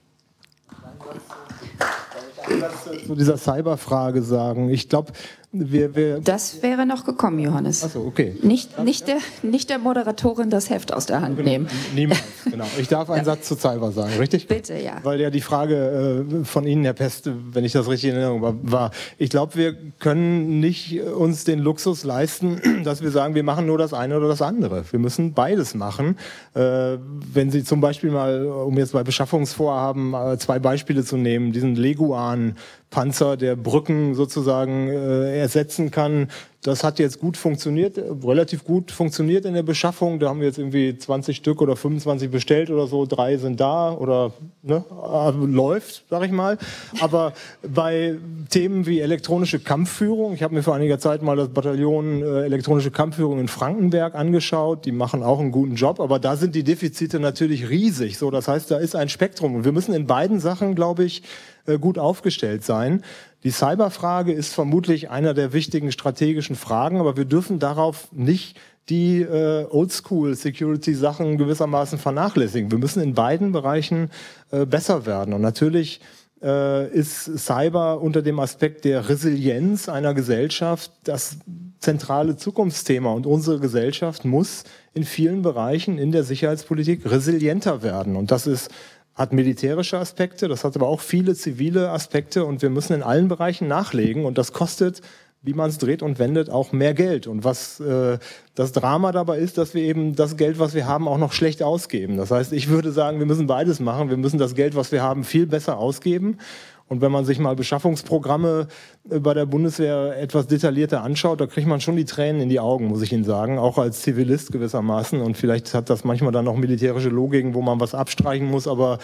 Speaker 6: Zu dieser Cyberfrage sagen. Ich glaube, wir, wir
Speaker 5: das wäre noch gekommen, Johannes.
Speaker 6: Achso, okay.
Speaker 5: Nicht, nicht, der, nicht der Moderatorin das Heft aus der Hand nehmen.
Speaker 6: Niemals, genau. Ich darf einen. Satz zu Cyber sagen, richtig?
Speaker 5: Bitte, ja.
Speaker 6: Weil ja die Frage äh, von Ihnen, Herr Pest, wenn ich das richtig in Erinnerung war, ich glaube, wir können nicht uns den Luxus leisten, [clears throat] dass wir sagen, wir machen nur das eine oder das andere. Wir müssen beides machen. Äh, wenn Sie zum Beispiel mal, um jetzt bei Beschaffungsvorhaben äh, zwei Beispiele zu nehmen, diesen Leguan Panzer, der Brücken sozusagen äh, ersetzen kann. Das hat jetzt gut funktioniert, relativ gut funktioniert in der Beschaffung. Da haben wir jetzt irgendwie 20 Stück oder 25 bestellt oder so. Drei sind da oder ne, also läuft, sag ich mal. Aber bei Themen wie elektronische Kampfführung, ich habe mir vor einiger Zeit mal das Bataillon äh, elektronische Kampfführung in Frankenberg angeschaut. Die machen auch einen guten Job, aber da sind die Defizite natürlich riesig. So, das heißt, da ist ein Spektrum und wir müssen in beiden Sachen, glaube ich, äh, gut aufgestellt sein. Die Cyberfrage ist vermutlich einer der wichtigen strategischen Fragen, aber wir dürfen darauf nicht die äh, Oldschool-Security-Sachen gewissermaßen vernachlässigen. Wir müssen in beiden Bereichen äh, besser werden. Und natürlich äh, ist Cyber unter dem Aspekt der Resilienz einer Gesellschaft das zentrale Zukunftsthema. Und unsere Gesellschaft muss in vielen Bereichen in der Sicherheitspolitik resilienter werden. Und das ist hat militärische Aspekte, das hat aber auch viele zivile Aspekte und wir müssen in allen Bereichen nachlegen und das kostet, wie man es dreht und wendet, auch mehr Geld. Und was äh, das Drama dabei ist, dass wir eben das Geld, was wir haben, auch noch schlecht ausgeben. Das heißt, ich würde sagen, wir müssen beides machen. Wir müssen das Geld, was wir haben, viel besser ausgeben und wenn man sich mal Beschaffungsprogramme äh, bei der Bundeswehr etwas detaillierter anschaut, da kriegt man schon die Tränen in die Augen, muss ich Ihnen sagen, auch als Zivilist gewissermaßen. Und vielleicht hat das manchmal dann noch militärische Logiken, wo man was abstreichen muss, aber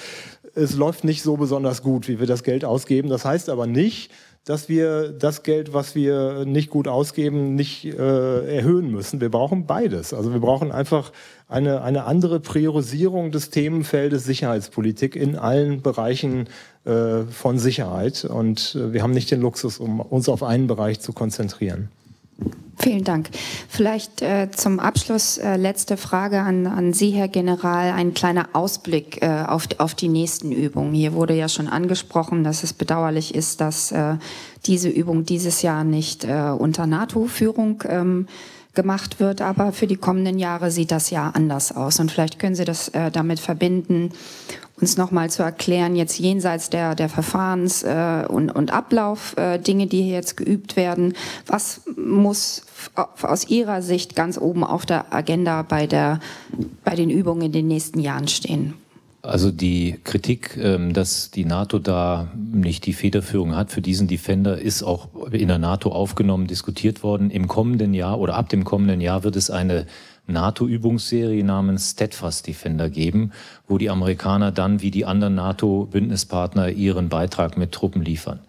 Speaker 6: es läuft nicht so besonders gut, wie wir das Geld ausgeben. Das heißt aber nicht, dass wir das Geld, was wir nicht gut ausgeben, nicht äh, erhöhen müssen. Wir brauchen beides. Also wir brauchen einfach eine, eine andere Priorisierung des Themenfeldes Sicherheitspolitik in allen Bereichen äh, von Sicherheit. Und äh, wir haben nicht den Luxus, um uns auf einen Bereich zu konzentrieren.
Speaker 5: Vielen Dank. Vielleicht äh, zum Abschluss äh, letzte Frage an, an Sie, Herr General. Ein kleiner Ausblick äh, auf, auf die nächsten Übungen. Hier wurde ja schon angesprochen, dass es bedauerlich ist, dass äh, diese Übung dieses Jahr nicht äh, unter NATO-Führung ähm, gemacht wird. Aber für die kommenden Jahre sieht das ja anders aus. Und vielleicht können Sie das äh, damit verbinden, uns nochmal zu erklären, jetzt jenseits der, der Verfahrens- äh, und, und Ablauf, äh, die hier jetzt geübt werden, was muss aus Ihrer Sicht ganz oben auf der Agenda bei, der, bei den Übungen in den nächsten Jahren stehen?
Speaker 4: Also die Kritik, ähm, dass die NATO da nicht die Federführung hat für diesen Defender, ist auch in der NATO aufgenommen, diskutiert worden. Im kommenden Jahr oder ab dem kommenden Jahr wird es eine NATO-Übungsserie namens Steadfast Defender geben, wo die Amerikaner dann wie die anderen NATO-Bündnispartner ihren Beitrag mit Truppen liefern.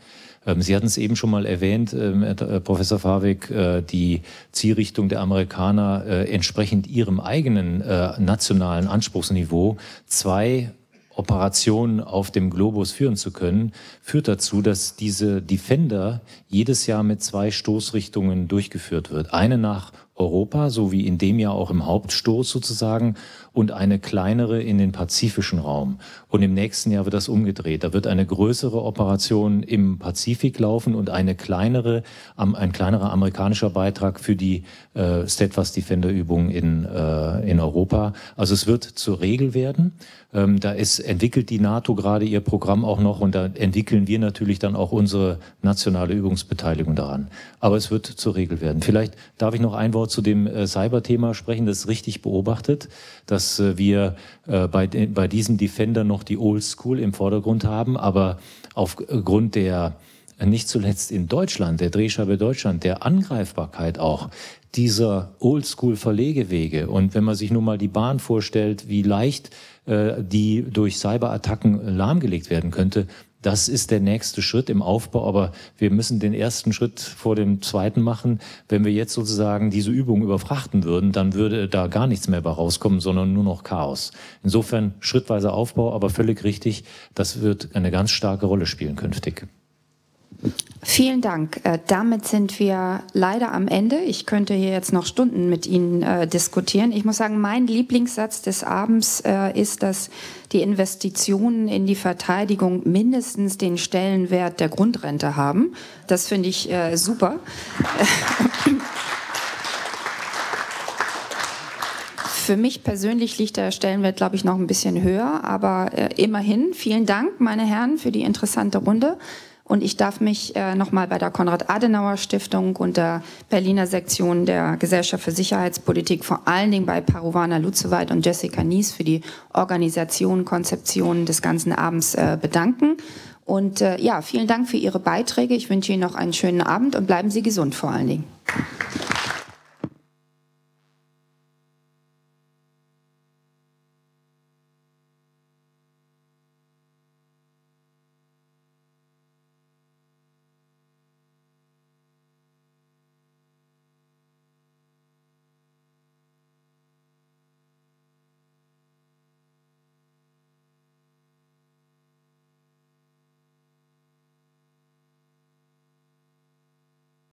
Speaker 4: Ähm, Sie hatten es eben schon mal erwähnt, ähm, äh, Professor Fawig, äh, die Zielrichtung der Amerikaner äh, entsprechend ihrem eigenen nationalen Anspruchsniveau zwei Operationen auf dem Globus führen zu können, führt dazu, dass diese Defender jedes Jahr mit zwei Stoßrichtungen durchgeführt wird. Eine nach Europa, so wie in dem Jahr auch im Hauptstoß sozusagen, und eine kleinere in den pazifischen Raum. Und im nächsten Jahr wird das umgedreht. Da wird eine größere Operation im Pazifik laufen und eine kleinere, ein kleinerer amerikanischer Beitrag für die äh, Steadfast Defender Übung in, äh, in Europa. Also es wird zur Regel werden. Ähm, da ist, entwickelt die NATO gerade ihr Programm auch noch und da entwickeln wir natürlich dann auch unsere nationale Übungsbeteiligung daran. Aber es wird zur Regel werden. Vielleicht darf ich noch ein Wort zu dem äh, Cyber-Thema sprechen. Das ist richtig beobachtet, dass äh, wir äh, bei, bei diesem Defender noch die Old School im Vordergrund haben, aber aufgrund der nicht zuletzt in Deutschland, der Drehscheibe Deutschland, der Angreifbarkeit auch dieser Oldschool-Verlegewege. Und wenn man sich nun mal die Bahn vorstellt, wie leicht äh, die durch Cyberattacken lahmgelegt werden könnte, das ist der nächste Schritt im Aufbau, aber wir müssen den ersten Schritt vor dem zweiten machen. Wenn wir jetzt sozusagen diese Übung überfrachten würden, dann würde da gar nichts mehr bei rauskommen, sondern nur noch Chaos. Insofern schrittweiser Aufbau, aber völlig richtig. Das wird eine ganz starke Rolle spielen künftig.
Speaker 5: Vielen Dank. Äh, damit sind wir leider am Ende. Ich könnte hier jetzt noch Stunden mit Ihnen äh, diskutieren. Ich muss sagen, mein Lieblingssatz des Abends äh, ist, dass die Investitionen in die Verteidigung mindestens den Stellenwert der Grundrente haben. Das finde ich äh, super. [laughs] Für mich persönlich liegt der Stellenwert, glaube ich, noch ein bisschen höher, aber äh, immerhin vielen Dank, meine Herren, für die interessante Runde. Und ich darf mich äh, nochmal bei der Konrad-Adenauer-Stiftung und der Berliner Sektion der Gesellschaft für Sicherheitspolitik, vor allen Dingen bei Paruvana Luzeweit und Jessica Nies für die Organisation, Konzeption des ganzen Abends äh, bedanken. Und äh, ja, vielen Dank für Ihre Beiträge. Ich wünsche Ihnen noch einen schönen Abend und bleiben Sie gesund vor allen Dingen.